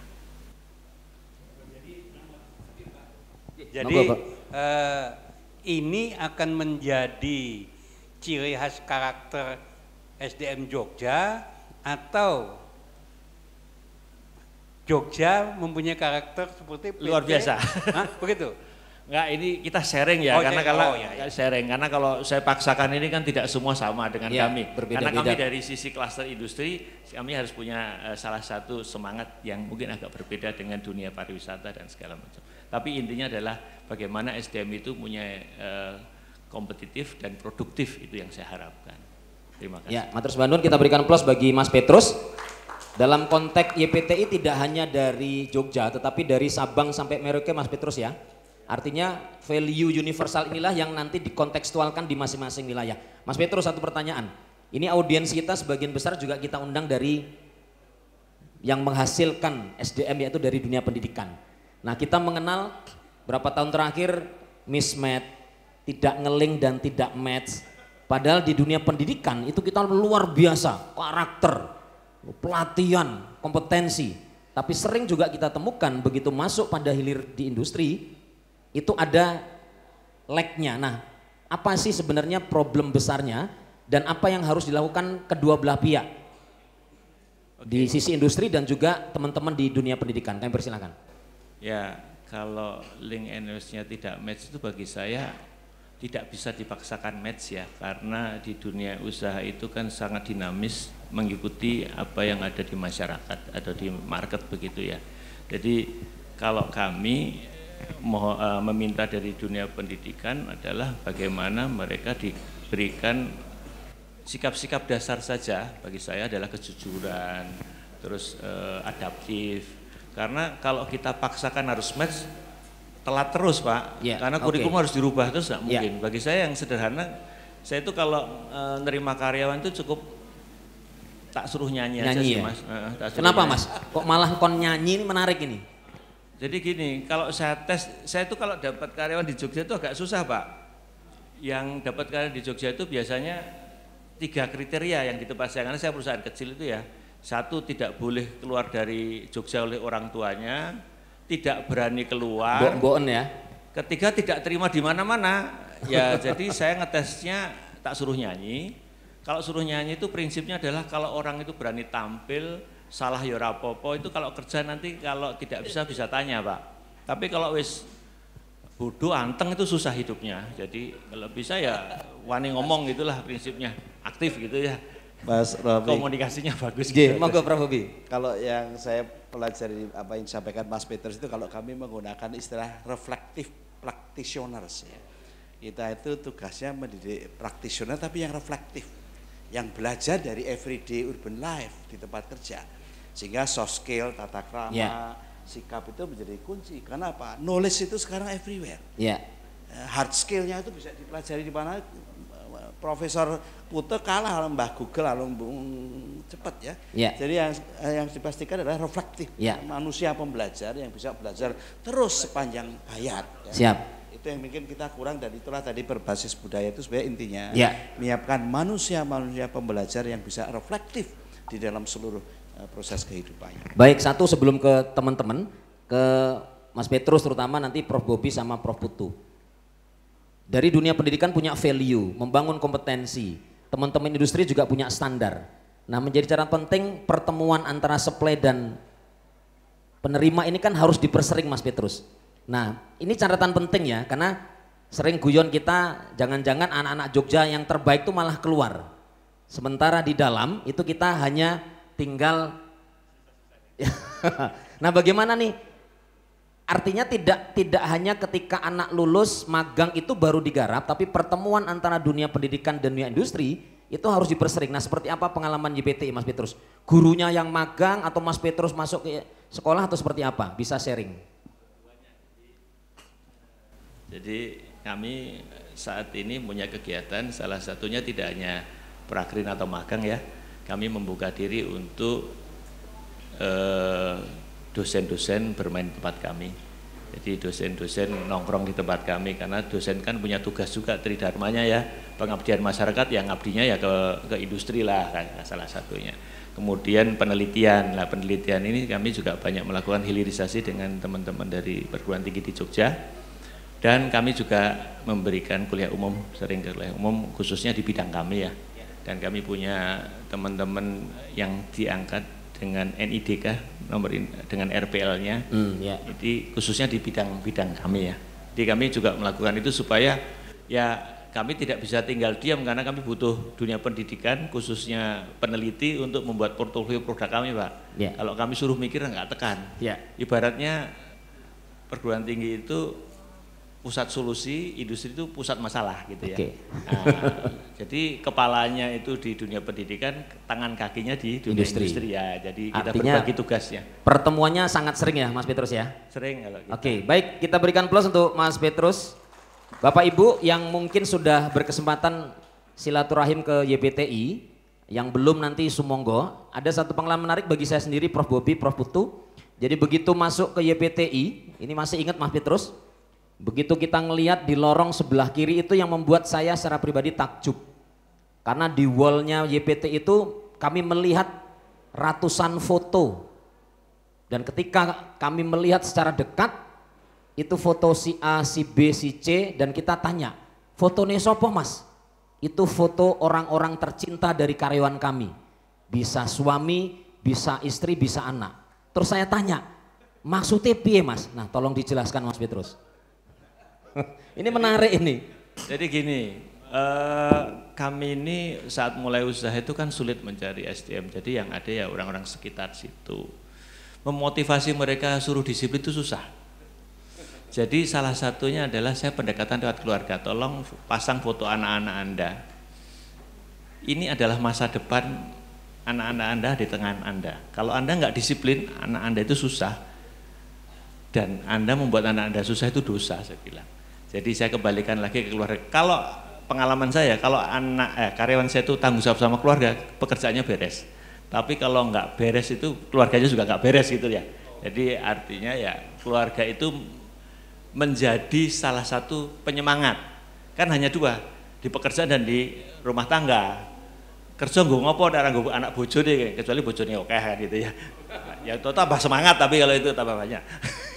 Jadi uh, ini akan menjadi ciri khas karakter SDM Jogja atau Jogja mempunyai karakter seperti PT. luar biasa. Hah? Begitu. Enggak, ini kita sharing ya, oh, karena kalau oh, iya, iya. sharing, karena kalau saya paksakan ini kan tidak semua sama dengan ya, kami. Berbeda -beda. Karena kami dari sisi klaster industri, kami harus punya uh, salah satu semangat yang mungkin agak berbeda dengan dunia pariwisata dan segala macam. Tapi intinya adalah bagaimana SDM itu punya uh, kompetitif dan produktif itu yang saya harapkan. Terima kasih. Ya, Matur Bandung kita berikan plus bagi Mas Petrus. Dalam konteks YPTI tidak hanya dari Jogja, tetapi dari Sabang sampai Merauke Mas Petrus ya. Artinya value universal inilah yang nanti dikontekstualkan di masing-masing wilayah. Mas Petrus satu pertanyaan. Ini audiens kita sebagian besar juga kita undang dari yang menghasilkan SDM yaitu dari dunia pendidikan. Nah kita mengenal berapa tahun terakhir mismatch, tidak ngeling dan tidak match. Padahal di dunia pendidikan itu kita luar biasa, karakter, pelatihan, kompetensi. Tapi sering juga kita temukan begitu masuk pada hilir di industri, itu ada lagnya. Nah, apa sih sebenarnya problem besarnya dan apa yang harus dilakukan kedua belah pihak? di sisi industri dan juga teman-teman di dunia pendidikan. Kami persilakan. Ya, kalau link energisnya tidak match itu bagi saya tidak bisa dipaksakan match ya karena di dunia usaha itu kan sangat dinamis mengikuti apa yang ada di masyarakat atau di market begitu ya. Jadi kalau kami mau uh, meminta dari dunia pendidikan adalah bagaimana mereka diberikan sikap-sikap dasar saja bagi saya adalah kejujuran, terus uh, adaptif. Karena kalau kita paksakan harus match, telat terus pak. Ya, Karena kurikulum harus dirubah terus nggak Ya. mungkin. Bagi saya yang sederhana, saya itu kalau uh, nerima karyawan itu cukup tak suruh nyanyi, aja Nyanyi sih ya? mas. Uh, tak suruh Kenapa nyanyi. mas? Kok malah kon nyanyi ini menarik ini? Jadi gini, kalau saya tes, saya itu kalau dapat karyawan di Jogja itu agak susah pak. Yang dapat karyawan di Jogja itu biasanya tiga kriteria yang ditepaskan. Karena saya perusahaan kecil itu ya, satu tidak boleh keluar dari Jogja oleh orang tuanya, tidak berani keluar. Mbok-mboken ya. Ketiga tidak terima di mana-mana. Ya (laughs) jadi saya ngetesnya tak suruh nyanyi. Kalau suruh nyanyi itu prinsipnya adalah kalau orang itu berani tampil, salah ya apa-apa, itu kalau kerja nanti kalau tidak bisa bisa tanya, Pak. Tapi kalau wis bodoh anteng itu susah hidupnya. Jadi kalau bisa ya wani ngomong gitulah prinsipnya. Aktif gitu ya. Mas Robi, Komunikasinya bagus Oke, gitu. monggo Prof Hobi. kalau yang saya pelajari apa yang disampaikan Mas Petrus itu kalau kami menggunakan istilah reflective practitioners ya. Kita itu tugasnya mendidik practitioner tapi yang reflektif. Yang belajar dari everyday urban life di tempat kerja. Sehingga soft skill, tata krama, Ya. sikap itu menjadi kunci. Karena apa? Knowledge itu sekarang everywhere. Ya. Eh, hard skillnya itu bisa dipelajari di mana Profesor Putu kalah sama Mbah Google lalu cepat ya. Ya. Jadi yang eh, yang dipastikan adalah reflektif. Ya. Manusia pembelajar yang bisa belajar terus sepanjang hayat. ya. Siap. Itu yang mungkin kita kurang dan itulah tadi berbasis budaya itu sebenarnya intinya. Ya. Menyiapkan manusia-manusia pembelajar yang bisa reflektif di dalam seluruh proses kehidupannya. Baik, satu sebelum ke teman-teman, ke Mas Petrus terutama nanti Prof Bobi sama Prof Putu. Dari dunia pendidikan punya value, membangun kompetensi. Teman-teman industri juga punya standar. Nah, menjadi cara penting pertemuan antara supply dan penerima ini kan harus dipersering Mas Petrus. Nah, ini catatan penting ya, karena sering guyon kita jangan-jangan anak-anak Jogja yang terbaik itu malah keluar. Sementara di dalam itu kita hanya tinggal (laughs) nah bagaimana nih? Artinya tidak tidak hanya ketika anak lulus magang itu baru digarap, tapi pertemuan antara dunia pendidikan dan dunia industri itu harus dipersering. Nah seperti apa pengalaman YPTI Mas Petrus? Gurunya yang magang atau Mas Petrus masuk ke sekolah atau seperti apa? Bisa sharing. Jadi kami saat ini punya kegiatan salah satunya tidak hanya prakrin atau magang ya. Kami membuka diri untuk eh, dosen-dosen bermain di tempat kami. Jadi dosen-dosen nongkrong di tempat kami karena dosen kan punya tugas juga tridharmanya ya pengabdian masyarakat yang abdinya ya ke ke industri lah kan, salah satunya. Kemudian penelitian, lah penelitian ini kami juga banyak melakukan hilirisasi dengan teman-teman dari perguruan tinggi di Jogja dan kami juga memberikan kuliah umum sering kuliah umum khususnya di bidang kami ya dan kami punya teman-teman yang diangkat dengan NIDK nomor in- dengan RPL-nya Hmm, ya. jadi khususnya di bidang-bidang kami ya jadi kami juga melakukan itu supaya ya kami tidak bisa tinggal diam karena kami butuh dunia pendidikan khususnya peneliti untuk membuat portofolio produk kami pak Ya. kalau kami suruh mikir nggak tekan Ya. ibaratnya perguruan tinggi itu pusat solusi, industri itu pusat masalah gitu ya. Nah, jadi kepalanya itu di dunia pendidikan, tangan kakinya di dunia Industri. industri, ya. Jadi kita Artinya- berbagi tugasnya. Pertemuannya sangat sering ya Mas Petrus ya? Sering kalau. Oke, baik kita berikan plus untuk Mas Petrus. Bapak Ibu yang mungkin sudah berkesempatan silaturahim ke YPTI, yang belum nanti sumonggo, ada satu pengalaman menarik bagi saya sendiri, Prof Bobi, Prof Putu. Jadi begitu masuk ke YPTI, ini masih ingat Mas Petrus, begitu kita ngelihat di lorong sebelah kiri itu yang membuat saya secara pribadi takjub. Karena di wallnya YPT itu kami melihat ratusan foto dan ketika kami melihat secara dekat, itu foto si A, si B, si C, dan kita tanya, fotonya sopo mas? Itu foto orang-orang tercinta dari karyawan kami. Bisa suami, bisa istri, bisa anak. Terus saya tanya, maksudnya piye mas? Nah tolong dijelaskan mas Petrus. (laughs) ini menarik ini. Jadi gini, eh, kami ini saat mulai usaha itu kan sulit mencari SDM. Jadi yang ada ya orang-orang sekitar situ. Memotivasi mereka suruh disiplin itu susah. Jadi salah satunya adalah saya pendekatan lewat keluarga. Tolong pasang foto anak-anak Anda. Ini adalah masa depan anak-anak Anda di tengah Anda. Kalau Anda nggak disiplin, anak Anda itu susah. Dan Anda membuat anak Anda susah itu dosa, saya bilang. Jadi saya kembalikan lagi ke keluarga. Kalau pengalaman saya, kalau anak eh, karyawan saya itu tanggung jawab sama keluarga, pekerjaannya beres. Tapi kalau nggak beres itu keluarganya juga nggak beres gitu ya. Jadi artinya ya keluarga itu menjadi salah satu penyemangat. Kan hanya dua, di pekerjaan dan di rumah tangga kerja gue ngopo darah gue anak bojo deh kecuali bojone oke gitu ya ya itu tambah semangat tapi kalau itu tambah banyak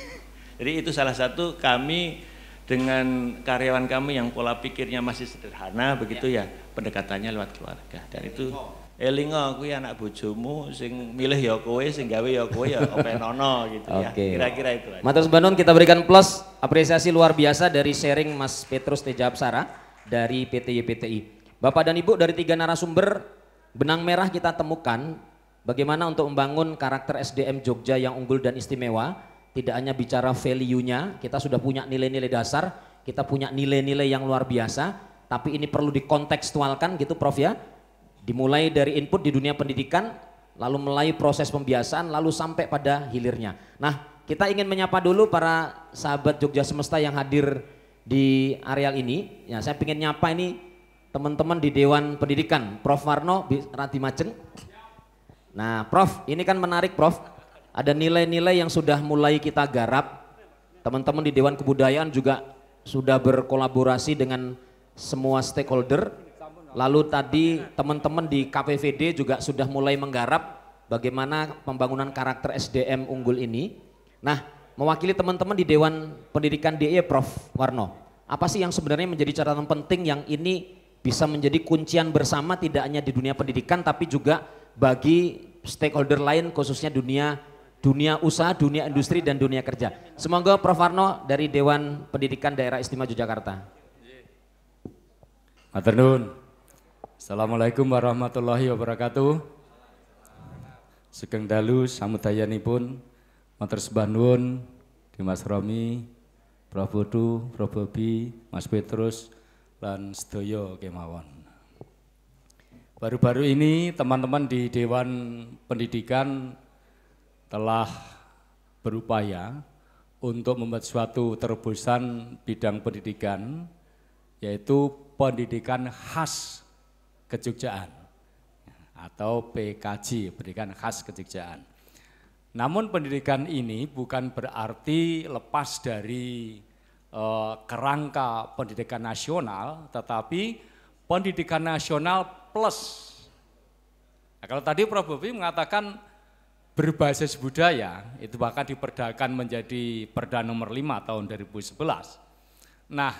(laughs) jadi itu salah satu kami dengan karyawan kami yang pola pikirnya masih sederhana begitu ya, ya pendekatannya lewat keluarga dan itu elingo aku anak bojomu sing milih ya kowe sing gawe ya kowe ya openono gitu okay. ya kira-kira itu aja. Matur Banun kita berikan plus apresiasi luar biasa dari sharing Mas Petrus Tejabsara dari PT YPTI. Bapak dan Ibu dari tiga narasumber benang merah kita temukan bagaimana untuk membangun karakter SDM Jogja yang unggul dan istimewa. Tidak hanya bicara value-nya, kita sudah punya nilai-nilai dasar, kita punya nilai-nilai yang luar biasa, tapi ini perlu dikontekstualkan gitu Prof ya. Dimulai dari input di dunia pendidikan, lalu mulai proses pembiasaan, lalu sampai pada hilirnya. Nah, kita ingin menyapa dulu para sahabat Jogja Semesta yang hadir di areal ini. Ya, saya ingin nyapa ini teman-teman di Dewan Pendidikan, Prof. Warno Rati Maceng. Nah, Prof, ini kan menarik, Prof. Ada nilai-nilai yang sudah mulai kita garap. Teman-teman di Dewan Kebudayaan juga sudah berkolaborasi dengan semua stakeholder. Lalu tadi teman-teman di KPVD juga sudah mulai menggarap bagaimana pembangunan karakter SDM unggul ini. Nah, mewakili teman-teman di Dewan Pendidikan DIY Prof. Warno, apa sih yang sebenarnya menjadi catatan penting yang ini bisa menjadi kuncian bersama tidak hanya di dunia pendidikan tapi juga bagi stakeholder lain khususnya dunia dunia usaha, dunia industri dan dunia kerja. Semoga Prof Arno dari Dewan Pendidikan Daerah Istimewa Yogyakarta. Maternun. Assalamualaikum warahmatullahi wabarakatuh. Sugeng dalu samudayanipun matur sembah nuwun Dimas Romi, Prof Bodu, Prof Bobi, Mas Petrus, lan sedaya kemawon. Baru-baru ini teman-teman di Dewan Pendidikan telah berupaya untuk membuat suatu terobosan bidang pendidikan yaitu pendidikan khas kejugjaan atau PKJ, pendidikan khas kejugjaan. Namun pendidikan ini bukan berarti lepas dari Eh, kerangka pendidikan nasional, tetapi pendidikan nasional plus. Nah, kalau tadi Prof. Bobi mengatakan berbasis budaya, itu bahkan diperdakan menjadi perda nomor 5 tahun 2011. Nah,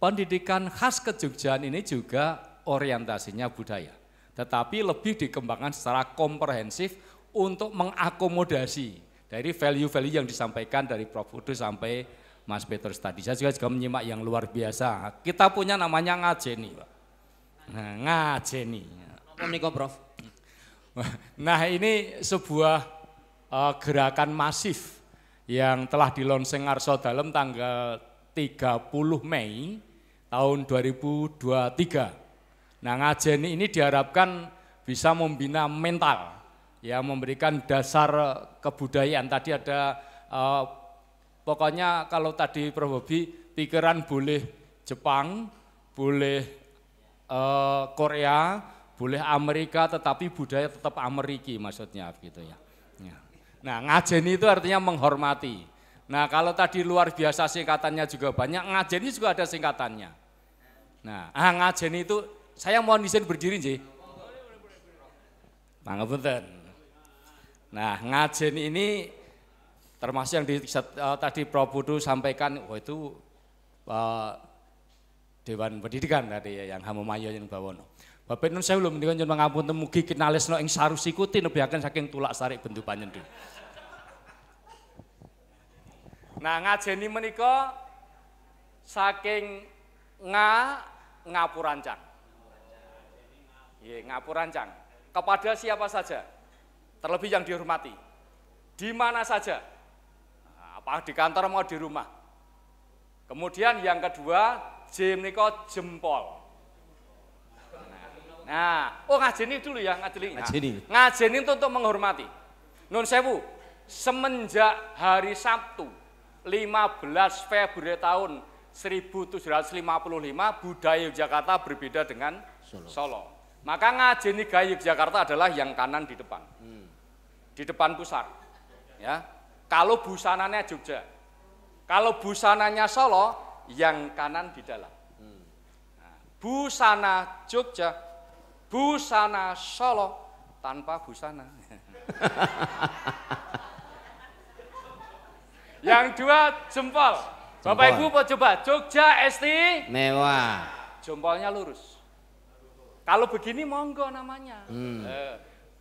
pendidikan khas kejugjaan ini juga orientasinya budaya. Tetapi lebih dikembangkan secara komprehensif untuk mengakomodasi dari value-value yang disampaikan dari Prof. Udo sampai Mas Petrus tadi. Saya juga, juga menyimak yang luar biasa. Kita punya namanya ngajeni, Pak. Nah, ngajeni. Apa Prof? (laughs) Nah, ini sebuah uh, gerakan masif yang telah dilonseng Arso dalam tanggal 30 Mei tahun 2023. Nah, ngajeni ini diharapkan bisa membina mental, ya memberikan dasar kebudayaan. Tadi ada uh, Pokoknya kalau tadi Prof. Bobi, pikiran boleh Jepang, boleh uh, Korea, boleh Amerika, tetapi budaya tetap Ameriki maksudnya gitu ya. ya. Nah ngajeni itu artinya menghormati. Nah kalau tadi luar biasa singkatannya juga banyak, ngajeni juga ada singkatannya. Nah ah, ngajeni itu, saya mohon izin berdiri sih. Pangapunten. Nah ngajeni ini termasuk yang di, uh, tadi Prof. Budu sampaikan, oh itu uh, Dewan Pendidikan tadi ya, yang Mayo yang Bawono. Bapak nun sewu lho menika nyuwun pangapunten mugi kinalesna ing sarusikuti nebihaken saking tulak sarik bentuk panjenengan. Nah, ngajeni menika saking nga ngapurancang. Iya, ngapurancang. Kepada siapa saja? Terlebih yang dihormati. Di mana saja? Nah, apa di kantor mau di rumah. Kemudian yang kedua, J menika jempol. Nah, oh ngajeni dulu ya ngajeni. Nah, Ngajeni. ngajeni itu untuk menghormati. Nun sewu, semenjak hari Sabtu 15 Februari tahun 1755 budaya Yogyakarta berbeda dengan Solo. Maka ngajeni gaya Yogyakarta adalah yang kanan di depan. Di depan pusar. Ya. Kalau busananya Jogja. Kalau busananya Solo yang kanan di dalam. Nah, busana Jogja, busana Solo tanpa busana. (laughs) Yang dua jempol. Bapak. Ibu mau coba Jogja Esti, Mewah. jempolnya lurus. Kalau begini monggo namanya. Hmm. Eh,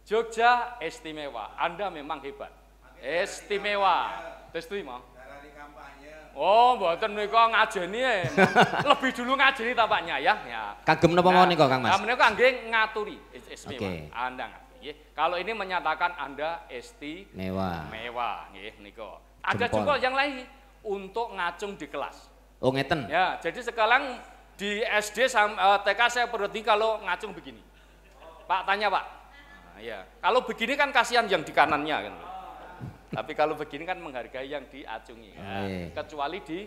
Jogja istimewa. Anda memang hebat. Istimewa. Tes terima. Oh, mboten menika ngajeni ya. (laughs) Lebih dulu ngajeni tampaknya ya. ya. Kagem napa mawon nika Kang Mas? Nah, menika kangge ngaturi is- istimewa. Oke. Anda nggih. Kalau ini menyatakan Anda esti Mewah. mewah nggih nika. Ada juga yang lain untuk ngacung di kelas. Oh ngeten. Ya, jadi sekarang di SD sam- eh, TK saya perhati kalau ngacung begini. Pak tanya Pak. Nah, ya. Kalau begini kan kasihan yang di kanannya kan. Tapi kalau begini kan menghargai yang diacungi. Iya. Kecuali di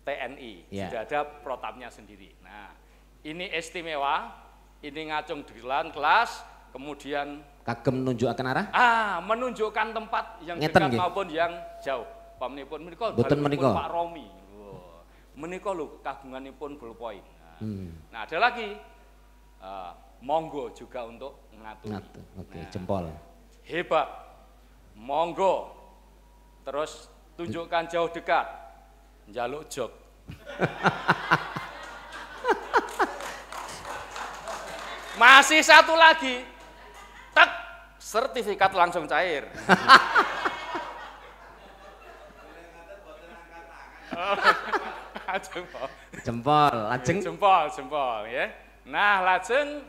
TNI Ya. sudah ada protapnya sendiri. Nah, ini istimewa, ini ngacung di dalam kelas, kemudian Kagem nunjukaken arah? ah menunjukkan tempat yang Ngeten dekat maupun yang jauh. Pamanipun menika Boten menika. Pak Romi. Wah, Menika lho kagunganipun ballpoint. Nah, Hmm. nah, ada lagi ah, monggo juga untuk mengatur. Ngatu. Oke, jempol. Hebat. Monggo. Terus tunjukkan jauh dekat. Jaluk jog. (laughs) Masih satu lagi. Tak sertifikat langsung cair. (laughs) (laughs) Jempol. Jempol. Lajeng Jempol, jempol ya. Nah, lajeng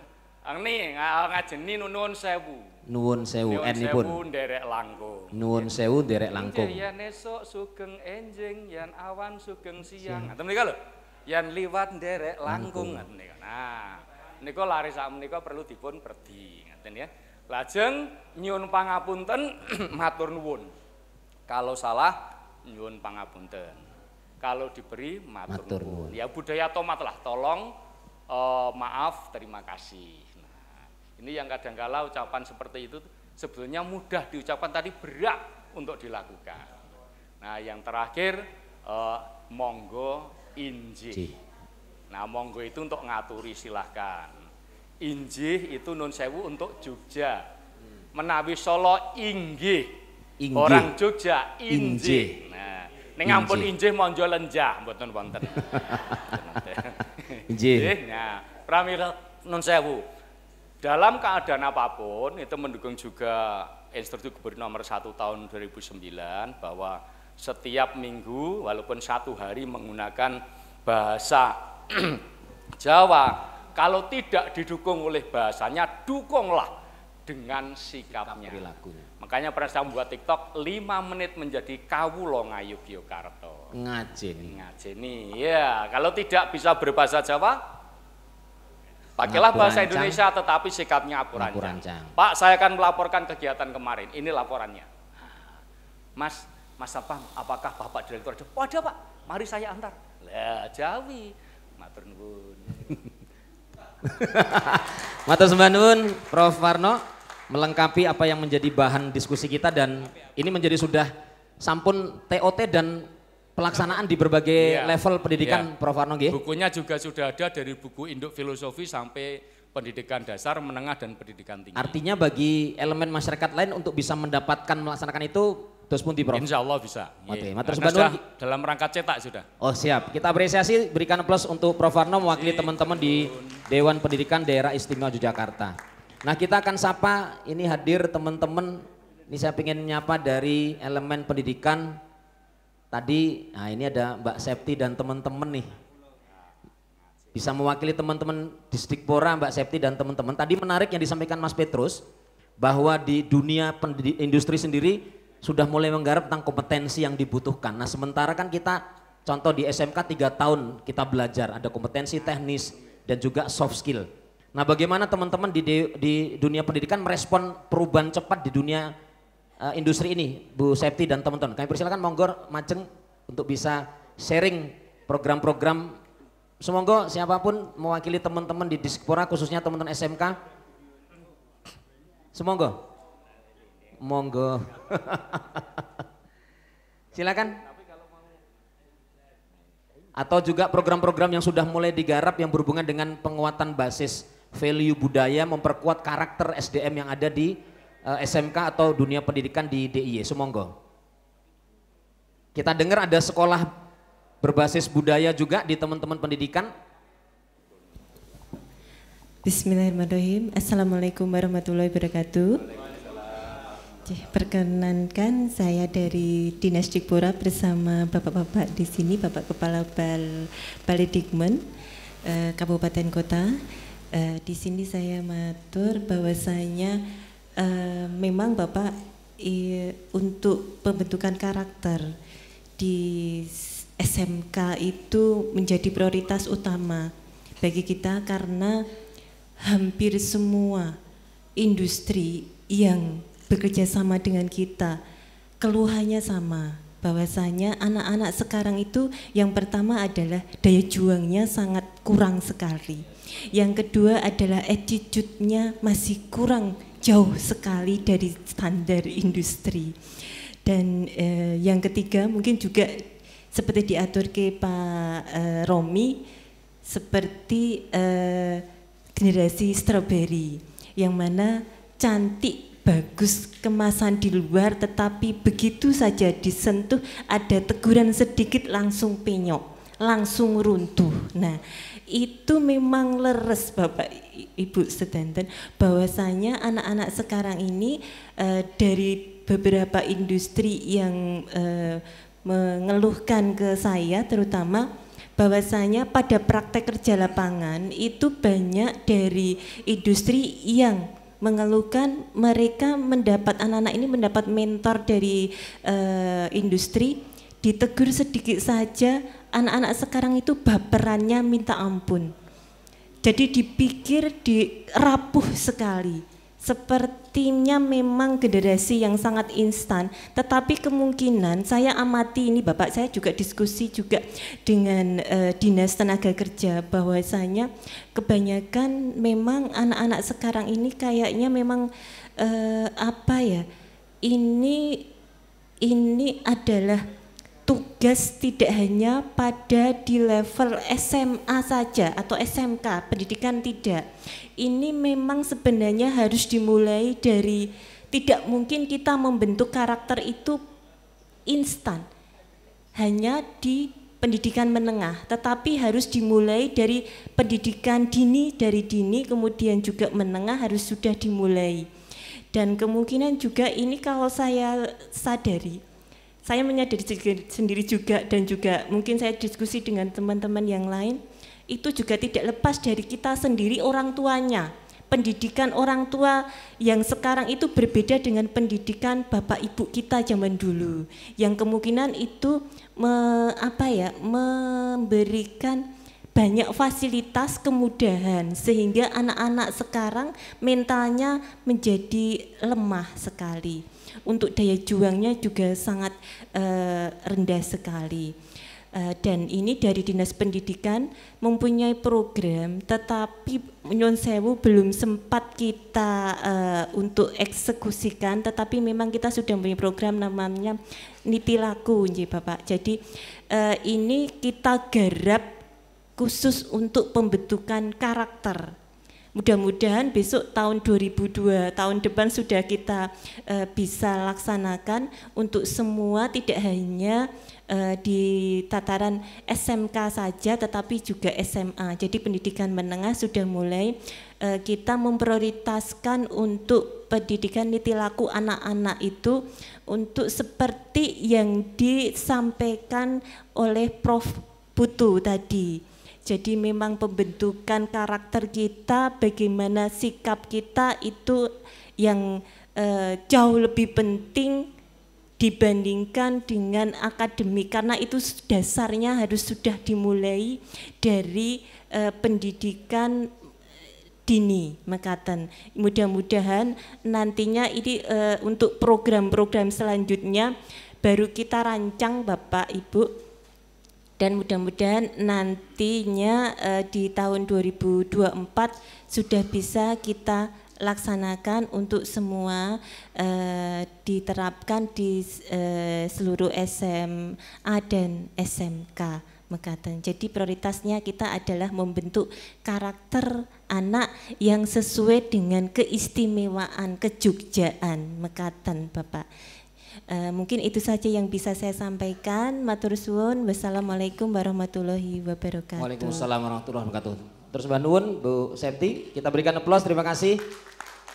ini ngajeni nuwun sewu. Nuwun sewu Nuwun enipun. sewu nderek langkung. Nuwun sewu derek langkung. Yan esok sugeng enjing, yan awan sugeng siang. Ngaten menika lho. Yan liwat nderek langkung ngaten menika. Nah, menika lare sak menika perlu dipun perdi ngaten ya. Lajeng nyuwun pangapunten (clears throat) matur nuwun. Kalau salah nyuwun pangapunten. Kalau diberi matur, Matur nuwun. Ya budaya tomat lah, tolong eh, maaf, terima kasih. Ini yang kadangkala ucapan seperti itu sebetulnya mudah diucapkan tadi berat untuk dilakukan. Nah, yang terakhir eh, monggo injih. Jih. Nah, monggo itu untuk ngaturi silahkan. Injih itu nun sewu untuk Jogja. Menawi Solo inggih. Orang Jogja Injih. Nah, ning ampun Injih. monjo lenjah mboten wonten. (laughs) Injih. Nah, pramila nun sewu. Dalam keadaan apa pun itu mendukung juga instruksi gubernur nomor 1 tahun 2009 bahwa setiap minggu walaupun satu hari menggunakan bahasa (clears throat) Jawa kalau tidak didukung oleh bahasanya dukunglah dengan sikapnya. Perilakunya. Makanya pernah saya membuat TikTok 5 menit menjadi kawulo ngayogyakarta. Ngajeni. Ngajeni, ya kalau tidak bisa berbahasa Jawa, pakailah bahasa. Indonesia tetapi sikapnya apurancang. Pak, saya akan melaporkan kegiatan kemarin, ini laporannya. Mas, Mas apa, apakah Bapak Direktur ada? Oh ada Pak, mari saya antar. Lah, Jawi. Matur nuwun. (laughs) Matur nuwun Prof Warno melengkapi apa yang menjadi bahan diskusi kita dan ini menjadi sudah sampun TOT dan pelaksanaan di berbagai Iya. level pendidikan Iya. Prof nggih. Bukunya juga sudah ada dari buku induk filosofi sampai pendidikan dasar, menengah dan pendidikan tinggi. Artinya bagi elemen masyarakat lain untuk bisa mendapatkan melaksanakan itu Terus pun di Prof. Insya Allah bisa. Oke, Iya. sembah sudah dalam rangka cetak sudah. Oh siap, kita apresiasi berikan plus untuk Prof. Warno mewakili teman-teman di Dewan Pendidikan Daerah Istimewa Yogyakarta. Nah kita akan sapa, ini hadir teman-teman, ini saya ingin nyapa dari elemen pendidikan. Tadi, nah ini ada Mbak Septi dan teman-teman nih. Bisa mewakili teman-teman di Stikpora, Mbak Septi dan teman-teman. Tadi menarik yang disampaikan Mas Petrus, bahwa di dunia industri sendiri sudah mulai menggarap tentang kompetensi yang dibutuhkan. Nah sementara kan kita contoh di SMK tiga tahun kita belajar ada kompetensi teknis dan juga soft skill. Nah bagaimana teman-teman di, di dunia pendidikan merespon perubahan cepat di dunia eh, industri ini, Bu Septi dan teman-teman. Kami persilakan Monggor Majeng untuk bisa sharing program-program. Semoga siapa pun mewakili teman-teman di Dispora khususnya teman-teman SMK Semoga. Monggo. (laughs) Silakan. Atau juga program-program yang sudah mulai digarap yang berhubungan dengan penguatan basis value budaya, memperkuat karakter SDM yang ada di SMK atau dunia pendidikan di DIY. Semoga. Kita dengar ada sekolah berbasis budaya juga di teman-teman pendidikan. Bismillahirrahmanirrahim. Assalamualaikum warahmatullahi wabarakatuh. Perkenankan saya dari Dinas Dikpora bersama bapak-bapak di sini, Bapak Kepala Bal Balai Dikmen eh, Kabupaten Kota. Eh, di sini saya matur bahwasanya eh, memang Bapak i- untuk pembentukan karakter di SMK itu menjadi prioritas utama bagi kita karena hampir semua industri yang bekerja sama dengan kita keluhannya sama. Bahwasanya anak-anak sekarang itu yang pertama adalah daya juangnya sangat kurang sekali. Yang kedua adalah attitude-nya masih kurang jauh sekali dari standar industri. Dan eh, yang ketiga mungkin juga seperti diatur ke Pak eh, Romi seperti eh, generasi strawberry yang mana cantik bagus kemasan di luar tetapi begitu saja disentuh ada teguran sedikit langsung penyok langsung runtuh. Nah itu memang leres Bapak Ibu sedanten. Bahwasanya anak-anak sekarang ini eh, dari beberapa industri yang eh, mengeluhkan ke saya terutama bahwasanya pada praktek kerja lapangan itu banyak dari industri yang mengeluhkan mereka mendapat anak-anak ini mendapat mentor dari eh, industri ditegur sedikit saja anak-anak sekarang itu baperannya minta ampun. Jadi dipikir di rapuh sekali. Sepertinya memang generasi yang sangat instan. Tetapi kemungkinan saya amati ini Bapak saya juga diskusi juga dengan eh, Dinas Tenaga Kerja bahwasanya kebanyakan memang anak-anak sekarang ini kayaknya memang eh, apa ya ini ini adalah tugas tidak hanya pada di level SMA saja atau SMK, pendidikan tidak. Ini memang sebenarnya harus dimulai dari tidak mungkin kita membentuk karakter itu instan. Hanya di pendidikan menengah, tetapi harus dimulai dari pendidikan dini dari dini kemudian juga menengah harus sudah dimulai. Dan kemungkinan juga ini kalau saya sadari saya menyadari sendiri juga dan juga mungkin saya diskusi dengan teman-teman yang lain itu juga tidak lepas dari kita sendiri orang tuanya. Pendidikan orang tua yang sekarang itu berbeda dengan pendidikan bapak ibu kita zaman dulu. Yang kemungkinan itu me- apa ya memberikan banyak fasilitas kemudahan sehingga anak-anak sekarang mentalnya menjadi lemah sekali untuk daya juangnya juga sangat eh, rendah sekali. Eh, dan ini dari Dinas Pendidikan mempunyai program tetapi nyon sewu belum sempat kita eh, untuk eksekusikan tetapi memang kita sudah mempunyai program namanya Niti Laku nggih Bapak. Jadi eh, ini kita garap khusus untuk pembentukan karakter Mudah-mudahan besok tahun 2002 tahun depan sudah kita uh, bisa laksanakan untuk semua tidak hanya uh, di tataran SMK saja tetapi juga SMA. Jadi pendidikan menengah sudah mulai uh, kita memprioritaskan untuk pendidikan niti laku anak-anak itu untuk seperti yang disampaikan oleh Prof Putu tadi jadi memang pembentukan karakter kita, bagaimana sikap kita itu yang eh, jauh lebih penting dibandingkan dengan akademik karena itu dasarnya harus sudah dimulai dari eh, pendidikan dini mekaten. Mudah-mudahan nantinya ini eh, untuk program-program selanjutnya baru kita rancang Bapak Ibu dan mudah-mudahan nantinya uh, di tahun 2024 sudah bisa kita laksanakan untuk semua uh, diterapkan di uh, seluruh SMA dan SMK Mekaten. Jadi prioritasnya kita adalah membentuk karakter anak yang sesuai dengan keistimewaan kejugjaan Mekaten Bapak. Uh, mungkin itu saja yang bisa saya sampaikan. Matur suwun. Wassalamualaikum warahmatullahi wabarakatuh. Waalaikumsalam warahmatullahi wabarakatuh. Terus Mbak Nuwun, Bu Septi, kita berikan aplaus. Terima kasih.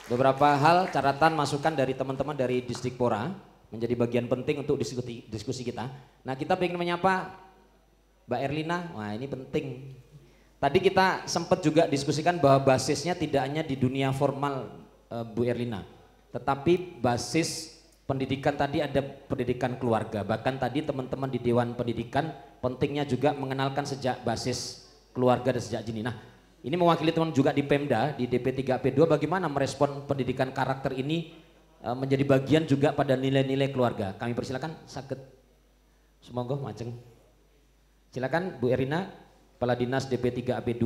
Beberapa hal catatan masukan dari teman-teman dari Distrik Pora menjadi bagian penting untuk diskusi, diskusi kita. Nah kita ingin menyapa Mbak Erlina. Wah ini penting. Tadi kita sempat juga diskusikan bahwa basisnya tidak hanya di dunia formal uh, Bu Erlina, tetapi basis pendidikan tadi ada pendidikan keluarga. Bahkan tadi teman-teman di Dewan Pendidikan pentingnya juga mengenalkan sejak basis keluarga dan sejak dini. Nah, ini mewakili teman juga di Pemda, di DP3P2 bagaimana merespon pendidikan karakter ini e, menjadi bagian juga pada nilai-nilai keluarga. Kami persilakan sakit semoga maceng. Silakan Bu Erina, Kepala Dinas DP3AP2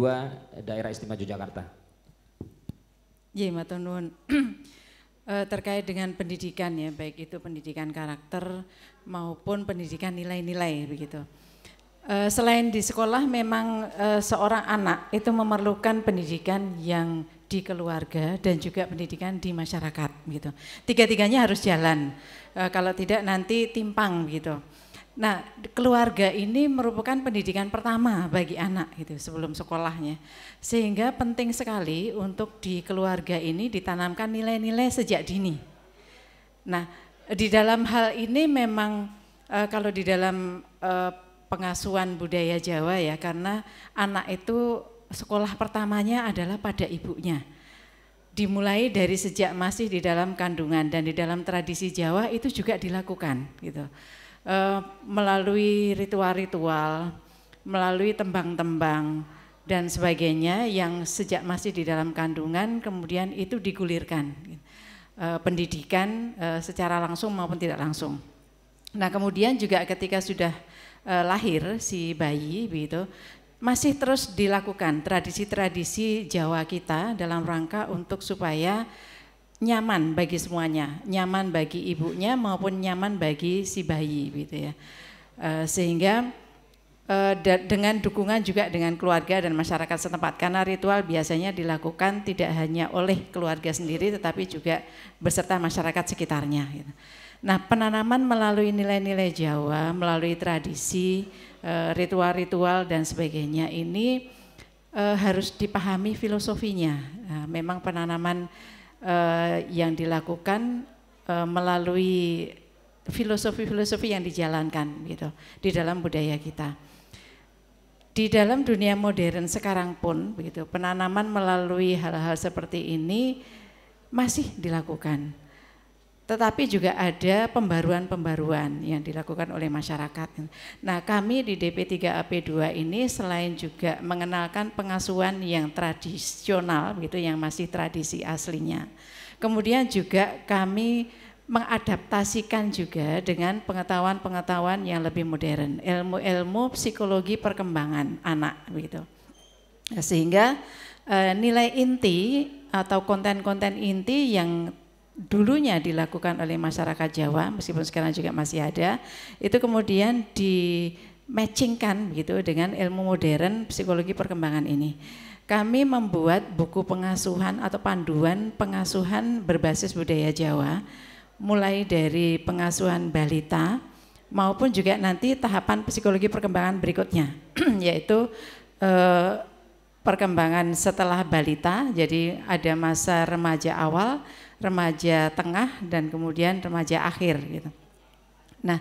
Daerah Istimewa Yogyakarta. Matur nuwun. (clears throat) Eh, terkait dengan pendidikan ya, baik itu pendidikan karakter maupun pendidikan nilai-nilai begitu. Eh, selain di sekolah memang eh, seorang anak itu memerlukan pendidikan yang di keluarga dan juga pendidikan di masyarakat gitu. Tiga-tiganya harus jalan. Kalau tidak nanti timpang gitu. Nah, keluarga ini merupakan pendidikan pertama bagi anak gitu sebelum sekolahnya. Sehingga penting sekali untuk di keluarga ini ditanamkan nilai-nilai sejak dini. Nah, di dalam hal ini memang e, kalau di dalam e, pengasuhan budaya Jawa ya karena anak itu sekolah pertamanya adalah pada ibunya. Dimulai dari sejak masih di dalam kandungan dan di dalam tradisi Jawa itu juga dilakukan gitu uh, melalui ritual-ritual, melalui tembang-tembang dan sebagainya yang sejak masih di dalam kandungan kemudian itu digulirkan uh, pendidikan uh, secara langsung maupun tidak langsung. Nah kemudian juga ketika sudah lahir si bayi begitu masih terus dilakukan tradisi-tradisi Jawa kita dalam rangka untuk supaya nyaman bagi semuanya, nyaman bagi ibunya maupun nyaman bagi si bayi gitu ya. Uh, sehingga uh, dengan dukungan juga dengan keluarga dan masyarakat setempat karena ritual biasanya dilakukan tidak hanya oleh keluarga sendiri tetapi juga beserta masyarakat sekitarnya gitu. Nah, penanaman melalui nilai-nilai Jawa, melalui tradisi, eh, ritual-ritual dan sebagainya ini harus dipahami filosofinya. Memang penanaman uh, yang dilakukan uh, melalui filosofi-filosofi yang dijalankan gitu di dalam budaya kita. Di dalam dunia modern sekarang pun begitu penanaman melalui hal-hal seperti ini masih dilakukan. Tetapi juga ada pembaruan-pembaruan yang dilakukan oleh masyarakat. Nah kami di DP3AP2 ini selain juga mengenalkan pengasuhan yang tradisional gitu yang masih tradisi aslinya. Kemudian juga kami mengadaptasikan juga dengan pengetahuan-pengetahuan yang lebih modern, ilmu-ilmu psikologi perkembangan anak begitu. Sehingga eh, nilai inti atau konten-konten inti yang dulunya dilakukan oleh masyarakat Jawa meskipun sekarang juga masih ada itu kemudian di matchingkan gitu dengan ilmu modern psikologi perkembangan ini. Kami membuat buku pengasuhan atau panduan pengasuhan berbasis budaya Jawa, mulai dari pengasuhan balita maupun juga nanti tahapan psikologi perkembangan berikutnya, (clears throat) yaitu eh, perkembangan setelah balita, jadi ada masa remaja awal, remaja tengah, dan kemudian remaja akhir. Gitu. Nah,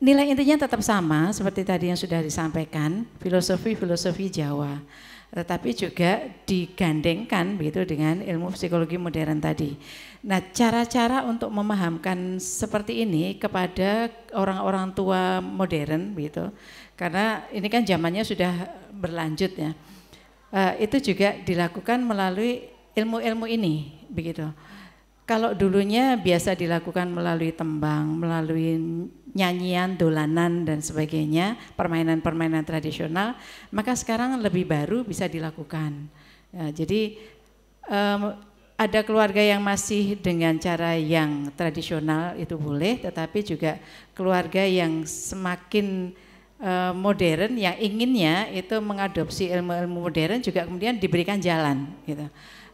nilai intinya tetap sama seperti tadi yang sudah disampaikan, filosofi-filosofi Jawa tetapi juga digandengkan begitu dengan ilmu psikologi modern tadi. Nah, cara-cara untuk memahamkan seperti ini kepada orang-orang tua modern begitu. Karena ini kan zamannya sudah berlanjut ya. Uh, itu juga dilakukan melalui ilmu-ilmu ini begitu. Kalau dulunya biasa dilakukan melalui tembang, melalui nyanyian, dolanan dan sebagainya, permainan-permainan tradisional, maka sekarang lebih baru bisa dilakukan. Ya, jadi um, ada keluarga yang masih dengan cara yang tradisional itu boleh, tetapi juga keluarga yang semakin uh, modern yang inginnya itu mengadopsi ilmu-ilmu modern juga kemudian diberikan jalan, gitu.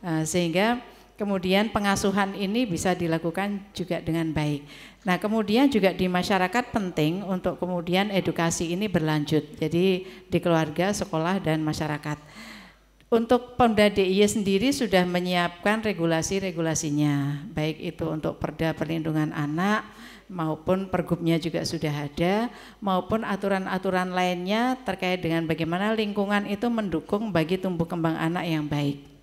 Uh, sehingga kemudian pengasuhan ini bisa dilakukan juga dengan baik. Nah, kemudian juga di masyarakat penting untuk kemudian edukasi ini berlanjut. Jadi di keluarga, sekolah dan masyarakat. Untuk Pemda DIY sendiri sudah menyiapkan regulasi-regulasinya, baik itu untuk Perda Perlindungan Anak maupun pergubnya juga sudah ada, maupun aturan-aturan lainnya terkait dengan bagaimana lingkungan itu mendukung bagi tumbuh kembang anak yang baik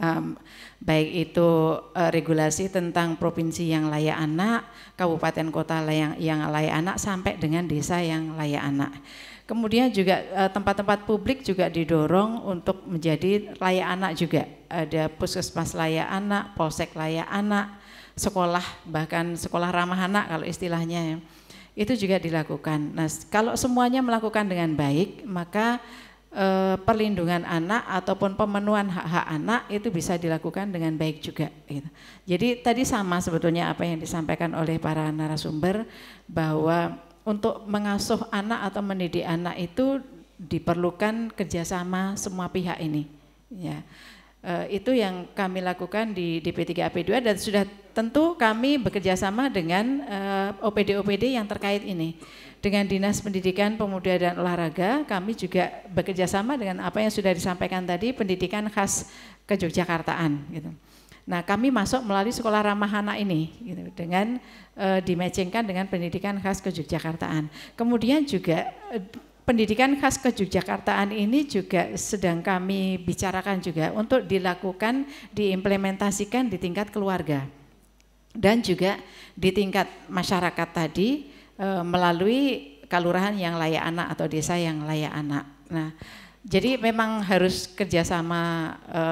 um, baik itu uh, regulasi tentang provinsi yang layak anak, kabupaten kota yang yang layak anak sampai dengan desa yang layak anak. Kemudian juga eh, tempat-tempat uh, publik juga didorong untuk menjadi layak anak juga. Ada puskesmas layak anak, polsek layak anak, sekolah bahkan sekolah ramah anak kalau istilahnya ya. Itu juga dilakukan. Nah, kalau semuanya melakukan dengan baik, maka eh, perlindungan anak ataupun pemenuhan hak-hak anak itu bisa dilakukan dengan baik juga. Gitu. Jadi tadi sama sebetulnya apa yang disampaikan oleh para narasumber bahwa untuk mengasuh anak atau mendidik anak itu diperlukan kerjasama semua pihak ini. Ya. E, itu yang kami lakukan di DP3AP2 dan sudah tentu kami bekerja sama dengan OPD-OPD yang terkait ini dengan Dinas Pendidikan Pemuda dan Olahraga kami juga bekerja sama dengan apa yang sudah disampaikan tadi pendidikan khas ke Yogyakartaan gitu. Nah kami masuk melalui sekolah ramah anak ini gitu, dengan e, dimatchingkan dengan pendidikan khas ke Yogyakartaan. Kemudian juga e, pendidikan khas ke Yogyakartaan ini juga sedang kami bicarakan juga untuk dilakukan diimplementasikan di tingkat keluarga dan juga di tingkat masyarakat tadi e, melalui kalurahan yang layak anak atau desa yang layak anak. Nah, jadi memang harus kerjasama e,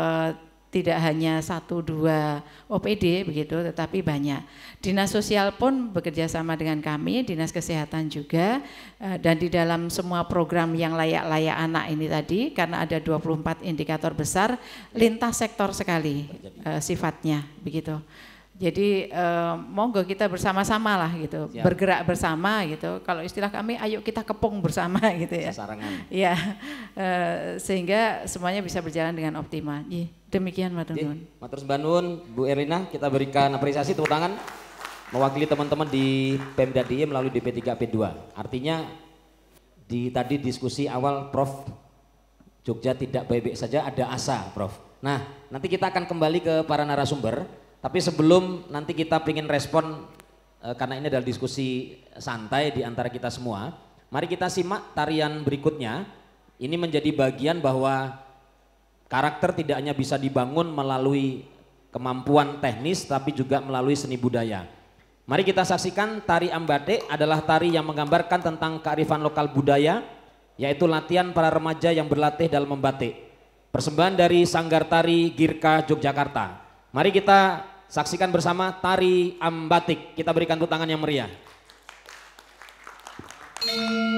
tidak hanya satu dua OPD begitu, tetapi banyak. Dinas sosial pun bekerja sama dengan kami, dinas kesehatan juga, e, dan di dalam semua program yang layak-layak anak ini tadi, karena ada 24 indikator besar, lintas sektor sekali e, sifatnya begitu. Jadi eh, monggo kita bersama-sama lah gitu, Siap. bergerak bersama gitu. Kalau istilah kami, ayo kita kepung bersama (laughs) gitu ya. Sarangan. Ya, eh, sehingga semuanya bisa berjalan dengan optimal. Iya, demikian Matur Nuwun. Matur Banun, Bu Erina, kita berikan apresiasi tepuk tangan mewakili teman-teman di Pemda DIY melalui DP3P2. Artinya di tadi diskusi awal Prof Jogja tidak baik-baik saja ada asa Prof. Nah nanti kita akan kembali ke para narasumber tapi sebelum nanti kita ingin respon eh, karena ini adalah diskusi santai di antara kita semua, mari kita simak tarian berikutnya. Ini menjadi bagian bahwa karakter tidak hanya bisa dibangun melalui kemampuan teknis tapi juga melalui seni budaya. Mari kita saksikan tari ambate adalah tari yang menggambarkan tentang kearifan lokal budaya yaitu latihan para remaja yang berlatih dalam membatik. Persembahan dari Sanggar Tari Girka Yogyakarta. Mari kita saksikan bersama tari ambatik. Kita berikan tangan yang meriah. Terus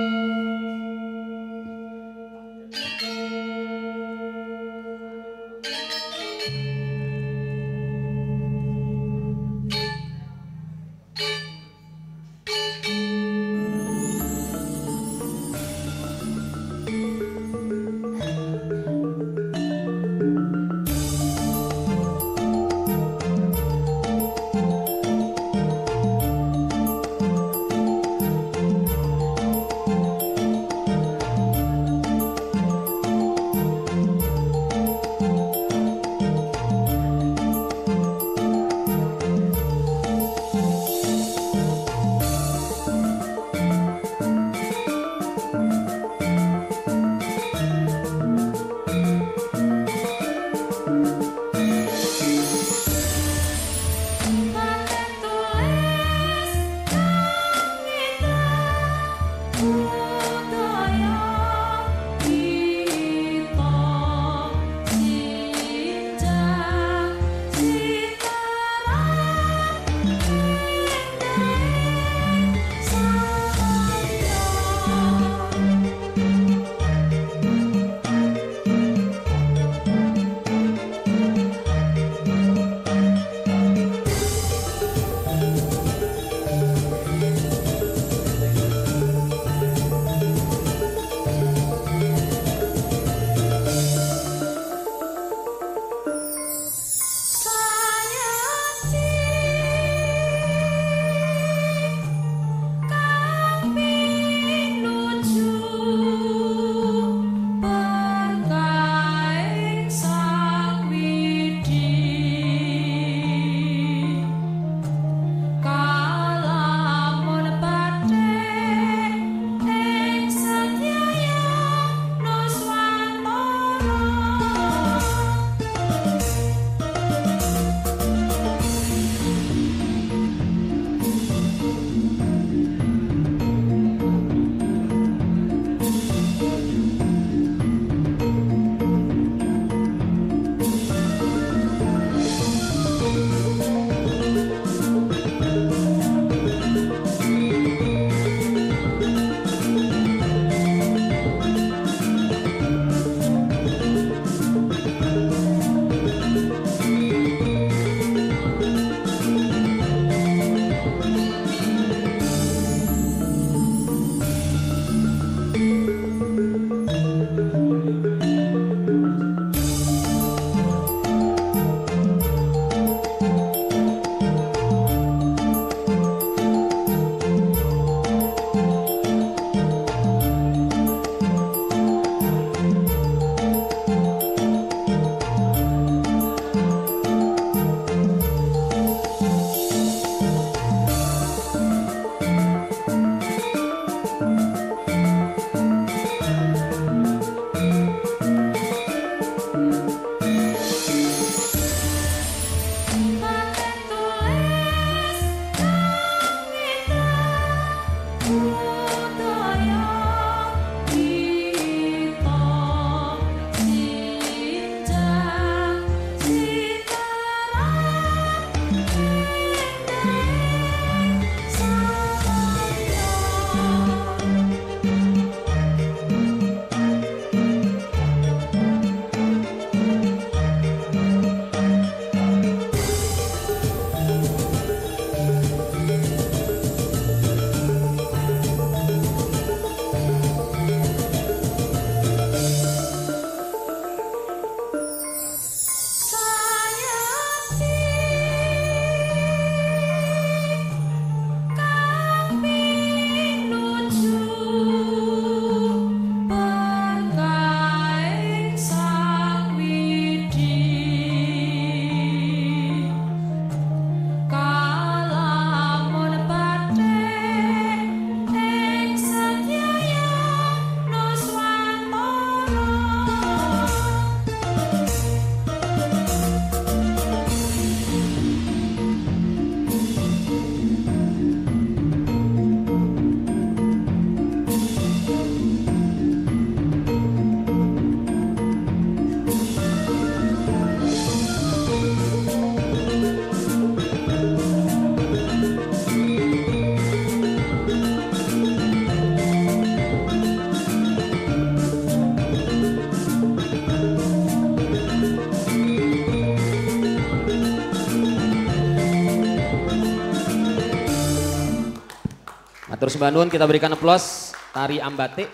Mbak Nun kita berikan aplaus tari Ambate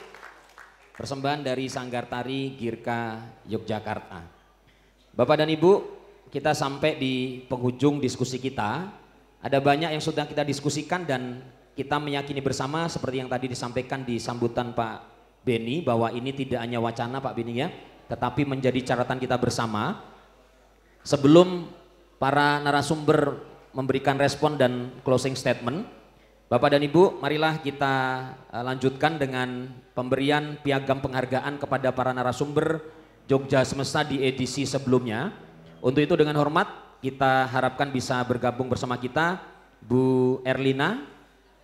persembahan dari Sanggar Tari Girka Yogyakarta. Bapak dan Ibu, kita sampai di penghujung diskusi kita. Ada banyak yang sudah kita diskusikan dan kita meyakini bersama seperti yang tadi disampaikan di sambutan Pak Beni bahwa ini tidak hanya wacana Pak Beni ya, tetapi menjadi catatan kita bersama. Sebelum para narasumber memberikan respon dan closing statement, Bapak dan Ibu, marilah kita eh, lanjutkan dengan pemberian piagam penghargaan kepada para narasumber Jogja Semesta di edisi sebelumnya. Untuk itu dengan hormat kita harapkan bisa bergabung bersama kita Bu Erlina,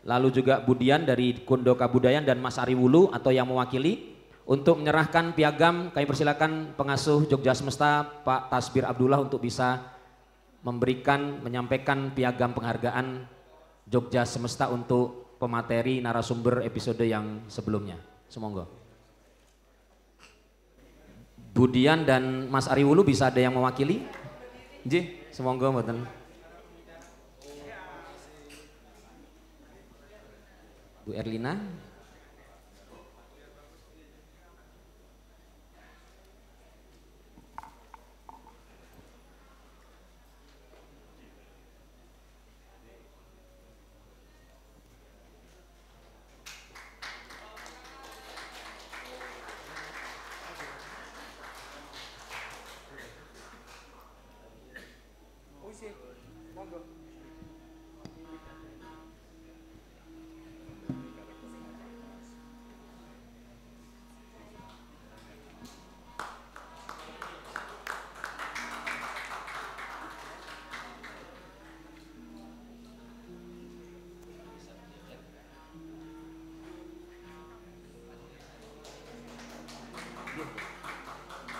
lalu juga Budian dari Kundo Kabudayan dan Mas Ari Wulu atau yang mewakili untuk menyerahkan piagam kami persilakan pengasuh Jogja Semesta Pak Tasbir Abdullah untuk bisa memberikan menyampaikan piagam penghargaan Jogja Semesta untuk pemateri narasumber episode yang sebelumnya. Semoga. Budian dan Mas Ariwulu bisa ada yang mewakili? J, semoga mboten. Bu Erlina,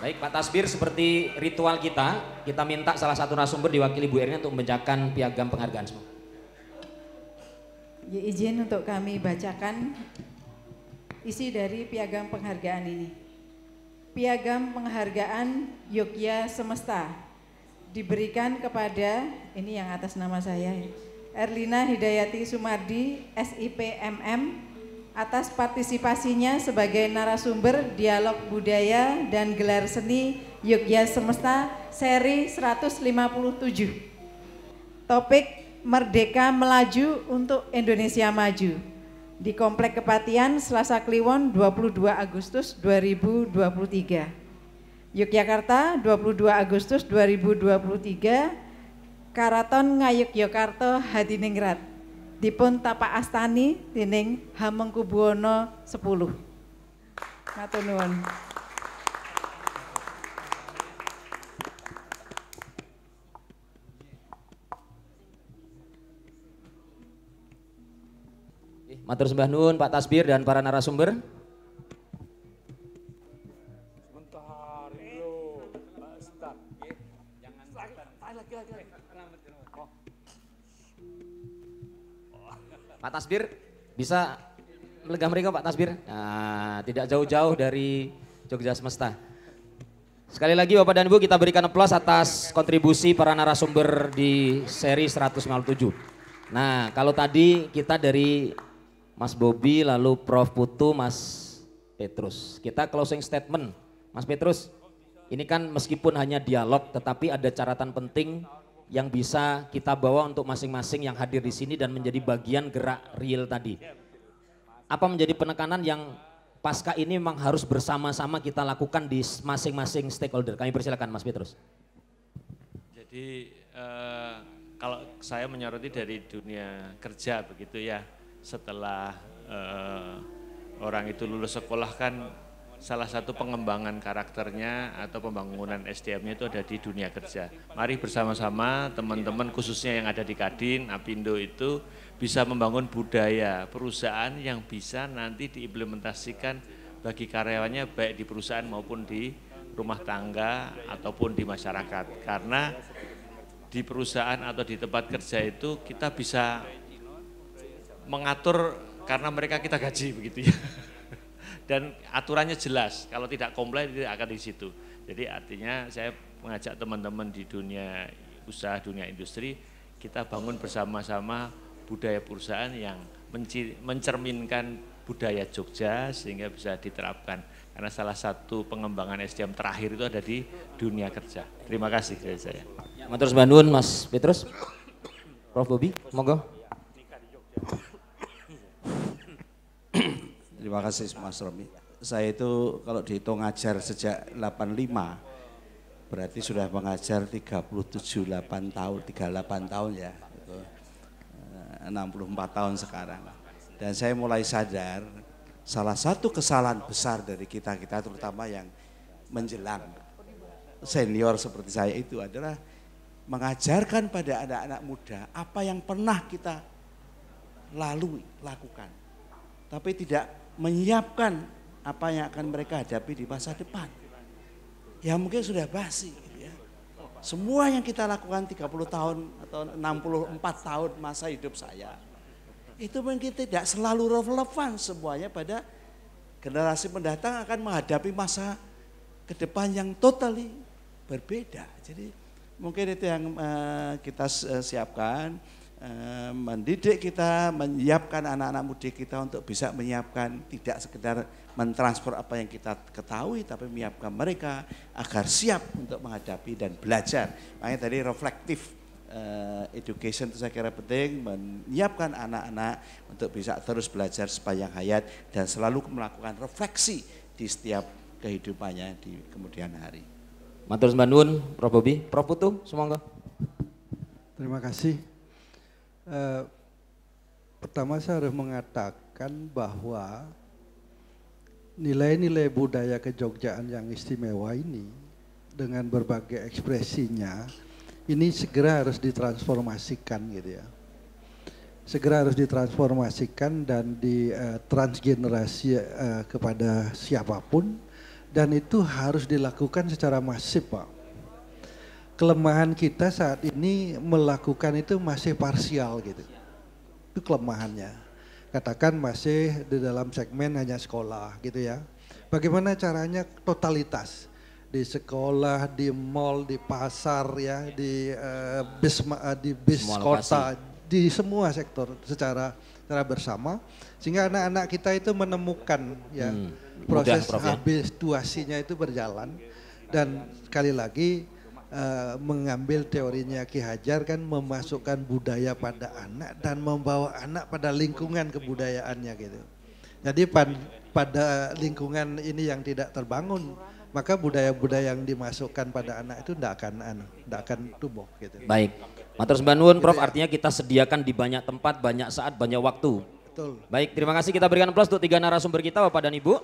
Baik Pak Tasbir seperti ritual kita, kita minta salah satu narasumber diwakili Bu Erina untuk membacakan piagam penghargaan semua. Ya, izin untuk kami bacakan isi dari piagam penghargaan ini. Piagam penghargaan Yogya Semesta diberikan kepada ini yang atas nama saya Erlina Hidayati Sumardi SIP MM atas partisipasinya sebagai narasumber dialog budaya dan gelar seni Yogya Semesta seri 157. Topik Merdeka Melaju untuk Indonesia Maju di Komplek Kepatian Selasa Kliwon 22 Agustus 2023. Yogyakarta 22 Agustus 2023 Karaton Ngayogyakarta Hadiningrat dipun tapak astani dening Hamengkubuwono 10. Matur nuwun. Matur sembah nuwun Pak Tasbir dan para narasumber. Pak Tasbir bisa melegah mereka Pak Tasbir. Nah, tidak jauh-jauh dari Jogja Semesta. Sekali lagi Bapak dan Ibu kita berikan aplaus atas kontribusi para narasumber di seri 157. Nah kalau tadi kita dari Mas Bobi lalu Prof Putu, Mas Petrus. Kita closing statement. Mas Petrus, ini kan meskipun hanya dialog tetapi ada catatan penting yang bisa kita bawa untuk masing-masing yang hadir di sini dan menjadi bagian gerak real tadi. Apa menjadi penekanan yang pasca ini memang harus bersama-sama kita lakukan di masing-masing stakeholder. Kami persilakan Mas Petrus. Jadi eh, kalau saya menyoroti dari dunia kerja begitu ya, setelah eh, orang itu lulus sekolah kan salah satu pengembangan karakternya atau pembangunan SDM-nya itu ada di dunia kerja. Mari bersama-sama teman-teman khususnya yang ada di Kadin, Apindo itu bisa membangun budaya perusahaan yang bisa nanti diimplementasikan bagi karyawannya baik di perusahaan maupun di rumah tangga ataupun di masyarakat. Karena di perusahaan atau di tempat kerja itu kita bisa mengatur karena mereka kita gaji begitu ya. Dan aturannya jelas, kalau tidak komplain tidak akan di situ. Jadi artinya saya mengajak teman-teman di dunia usaha, dunia industri, kita bangun bersama-sama budaya perusahaan yang mencerminkan budaya Jogja sehingga bisa diterapkan. Karena salah satu pengembangan SDM terakhir itu ada di dunia kerja. Terima kasih dari saya. Matur Bandun Mas Petrus. Prof Bobi, monggo. Terima kasih Mas Romi. Saya itu kalau dihitung ngajar sejak 85 berarti sudah mengajar 37 8 tahun, 38 tahun ya. 64 tahun sekarang. Dan saya mulai sadar salah satu kesalahan besar dari kita-kita terutama yang menjelang senior seperti saya itu adalah mengajarkan pada anak-anak muda apa yang pernah kita lalui, lakukan. Tapi tidak menyiapkan apa yang akan mereka hadapi di masa depan. Ya mungkin sudah basi. Semua yang kita lakukan 30 tahun atau 64 tahun masa hidup saya, itu mungkin tidak selalu relevan semuanya pada generasi mendatang akan menghadapi masa ke depan yang totally berbeda. Jadi mungkin itu yang uh, kita uh, siapkan, mendidik kita, menyiapkan anak-anak mudik kita untuk bisa menyiapkan tidak sekedar mentransfer apa yang kita ketahui tapi menyiapkan mereka agar siap untuk menghadapi dan belajar. Makanya tadi reflektif uh, education itu saya kira penting menyiapkan anak-anak untuk bisa terus belajar sepanjang hayat dan selalu melakukan refleksi di setiap kehidupannya di kemudian hari. Matur Bandun, Prof Bobi, Prof Putu, semoga. Terima kasih. Uh, pertama saya harus mengatakan bahwa nilai-nilai budaya kejogjaan yang istimewa ini dengan berbagai ekspresinya ini segera harus ditransformasikan gitu ya. Segera harus ditransformasikan dan ditransgenerasi uh, uh, kepada siapa pun dan itu harus dilakukan secara masif Pak. Kelemahan kita saat ini melakukan itu masih parsial gitu. Itu kelemahannya katakan masih di dalam segmen hanya sekolah gitu ya. Bagaimana caranya totalitas di sekolah, di mall, di pasar ya, di uh, bis uh, di bis semua kota, lokasi. di semua sektor secara secara bersama sehingga anak-anak kita itu menemukan ya hmm, proses mudah, ya. habituasinya itu berjalan dan sekali lagi uh, mengambil teorinya Ki Hajar kan memasukkan budaya pada anak dan membawa anak pada lingkungan kebudayaannya gitu. Jadi pad, pada lingkungan ini yang tidak terbangun, maka budaya-budaya yang dimasukkan pada anak itu tidak akan anu, tidak akan tumbuh gitu. Baik. Matur Sembanun, Prof, artinya kita sediakan di banyak tempat, banyak saat, banyak waktu. Betul. Baik, terima kasih kita berikan plus untuk tiga narasumber kita Bapak dan Ibu.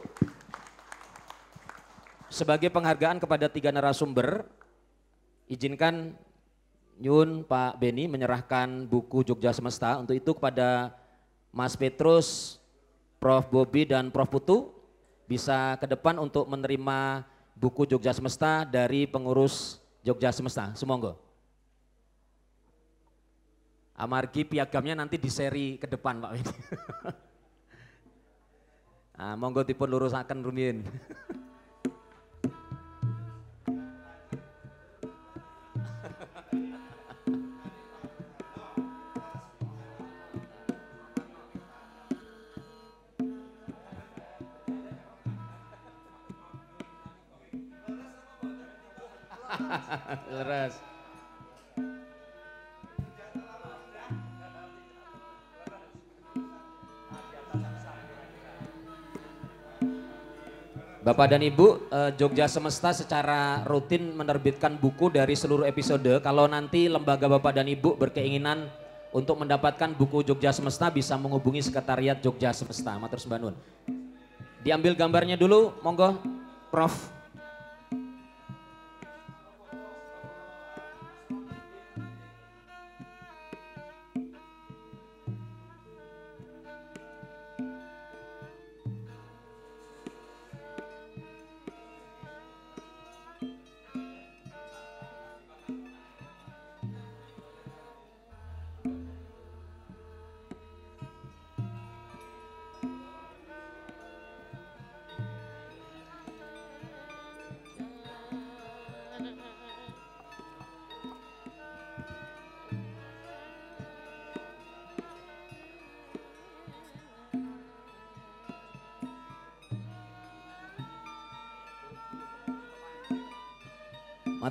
Sebagai penghargaan kepada tiga narasumber, izinkan Yun Pak Beni menyerahkan buku Jogja Semesta untuk itu kepada Mas Petrus, Prof. Bobi dan Prof. Putu bisa ke depan untuk menerima buku Jogja Semesta dari pengurus Jogja Semesta. Semoga. Amargi piagamnya nanti di seri ke depan Pak Widi. nah, (laughs) monggo tipun lurusaken rumiyin. (laughs) (laughs) Leres. Bapak dan Ibu, eh, Jogja Semesta secara rutin menerbitkan buku dari seluruh episode. Kalau nanti lembaga Bapak dan Ibu berkeinginan untuk mendapatkan buku Jogja Semesta bisa menghubungi sekretariat Jogja Semesta. Matur Sembanun. Diambil gambarnya dulu, monggo Prof.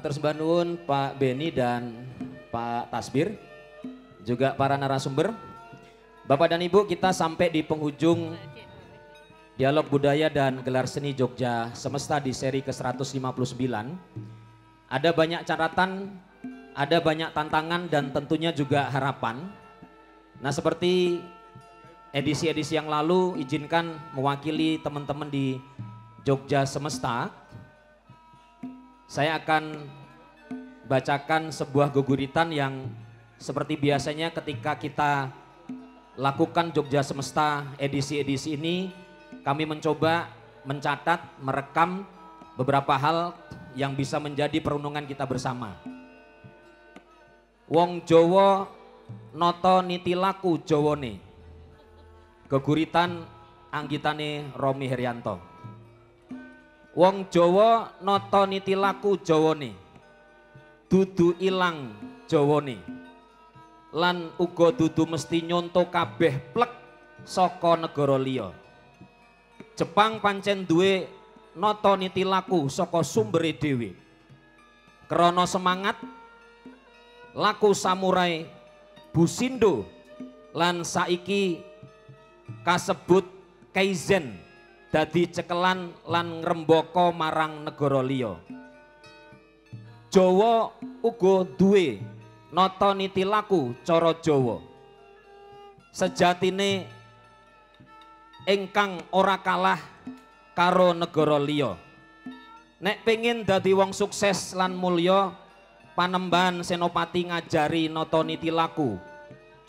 Matur sembah nuwun Pak Beni dan Pak Tasbir, juga para narasumber. Bapak dan Ibu kita sampai di penghujung dialog budaya dan gelar seni Jogja Semesta di seri ke-159. Ada banyak catatan, ada banyak tantangan dan tentunya juga harapan. Nah seperti edisi-edisi yang lalu izinkan mewakili teman-teman di Jogja Semesta saya akan bacakan sebuah guguritan yang seperti biasanya ketika kita lakukan Jogja Semesta edisi-edisi ini, kami mencoba mencatat, merekam beberapa hal yang bisa menjadi perundungan kita bersama. Wong Jowo noto nitilaku Jowone. Geguritan anggitane Romi Herianto. Wong Jawa nata nitilaku Jawane. Dudu ilang Jawane. Lan uga dudu mesti nyonto kabeh plek saka negara liya. Jepang pancen duwe nata nitilaku saka sumbere dhewe. Krana semangat laku samurai Busindo lan saiki kasebut Kaizen dadi cekelan lan ngrembaka marang negara liya. Jawa uga duwe nata niti laku cara Jawa. Sejatine ingkang ora kalah karo negara liya. Nek pengin dadi wong sukses lan mulya, panembahan Senopati ngajari nata niti laku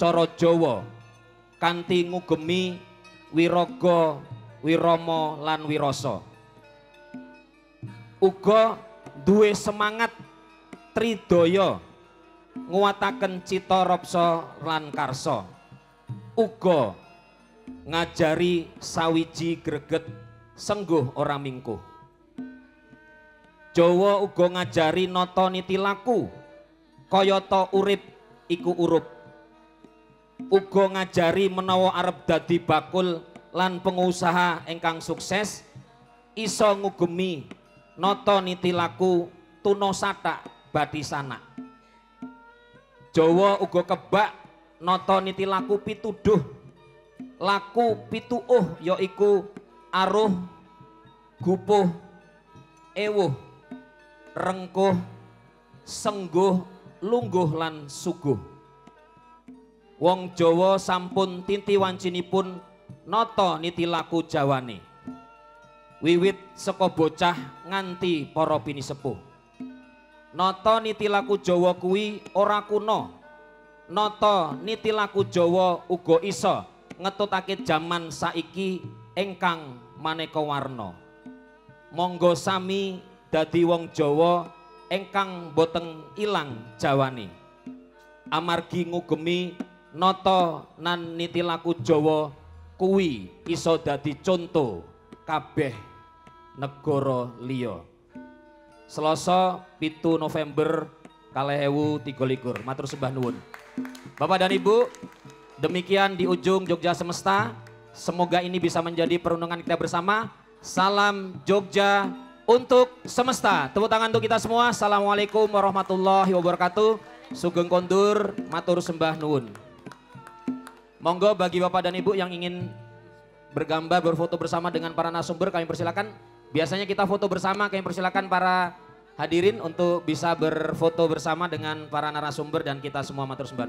cara Jawa kanthi ngugemi wiraga Wiromo lan Wiroso. Uga duwe semangat tridaya nguwataken cita rapsa lan karsa. Ngajari sawiji greget sengguh ora mingkuh. Jawa uga ngajari nata nitilaku kayata urip iku urup. Uga ngajari menawa arep dadi bakul lan pengusaha engkang sukses iso ngugemi noto nitilaku tuno satak badisana. Jawa uga kebak noto nitilaku pituduh laku pituuh yaiku aruh gupuh ewuh rengkuh sengguh lungguh lan suguh Wong Jawa sampun tinti wancinipun noto nitilaku jawane. Wiwit saka bocah nganti para pinisepuh. Nata nitilaku Jawa kuwi ora kuno. Nata nitilaku Jawa uga isa ngetutake jaman saiki engkang maneka warna. Monggo sami dadi wong Jawa engkang boten ilang jawane. Amargi ngugemi nata nan nitilaku Jawa kuwi iso dadi conto kabeh negara liya. Selasa pitu November kalehewu tiga likur. Matur sembah nuwun. Bapak dan Ibu, demikian di ujung Jogja Semesta. Semoga ini bisa menjadi perundungan kita bersama. Salam Jogja untuk semesta. Tepuk tangan untuk kita semua. Assalamualaikum warahmatullahi wabarakatuh. Sugeng kondur, matur sembah nuwun. Monggo bagi Bapak dan Ibu yang ingin bergambar, berfoto bersama dengan para narasumber, kami persilakan. Biasanya kita foto bersama, kami persilakan para hadirin untuk bisa berfoto bersama dengan para narasumber dan kita semua matur sembah.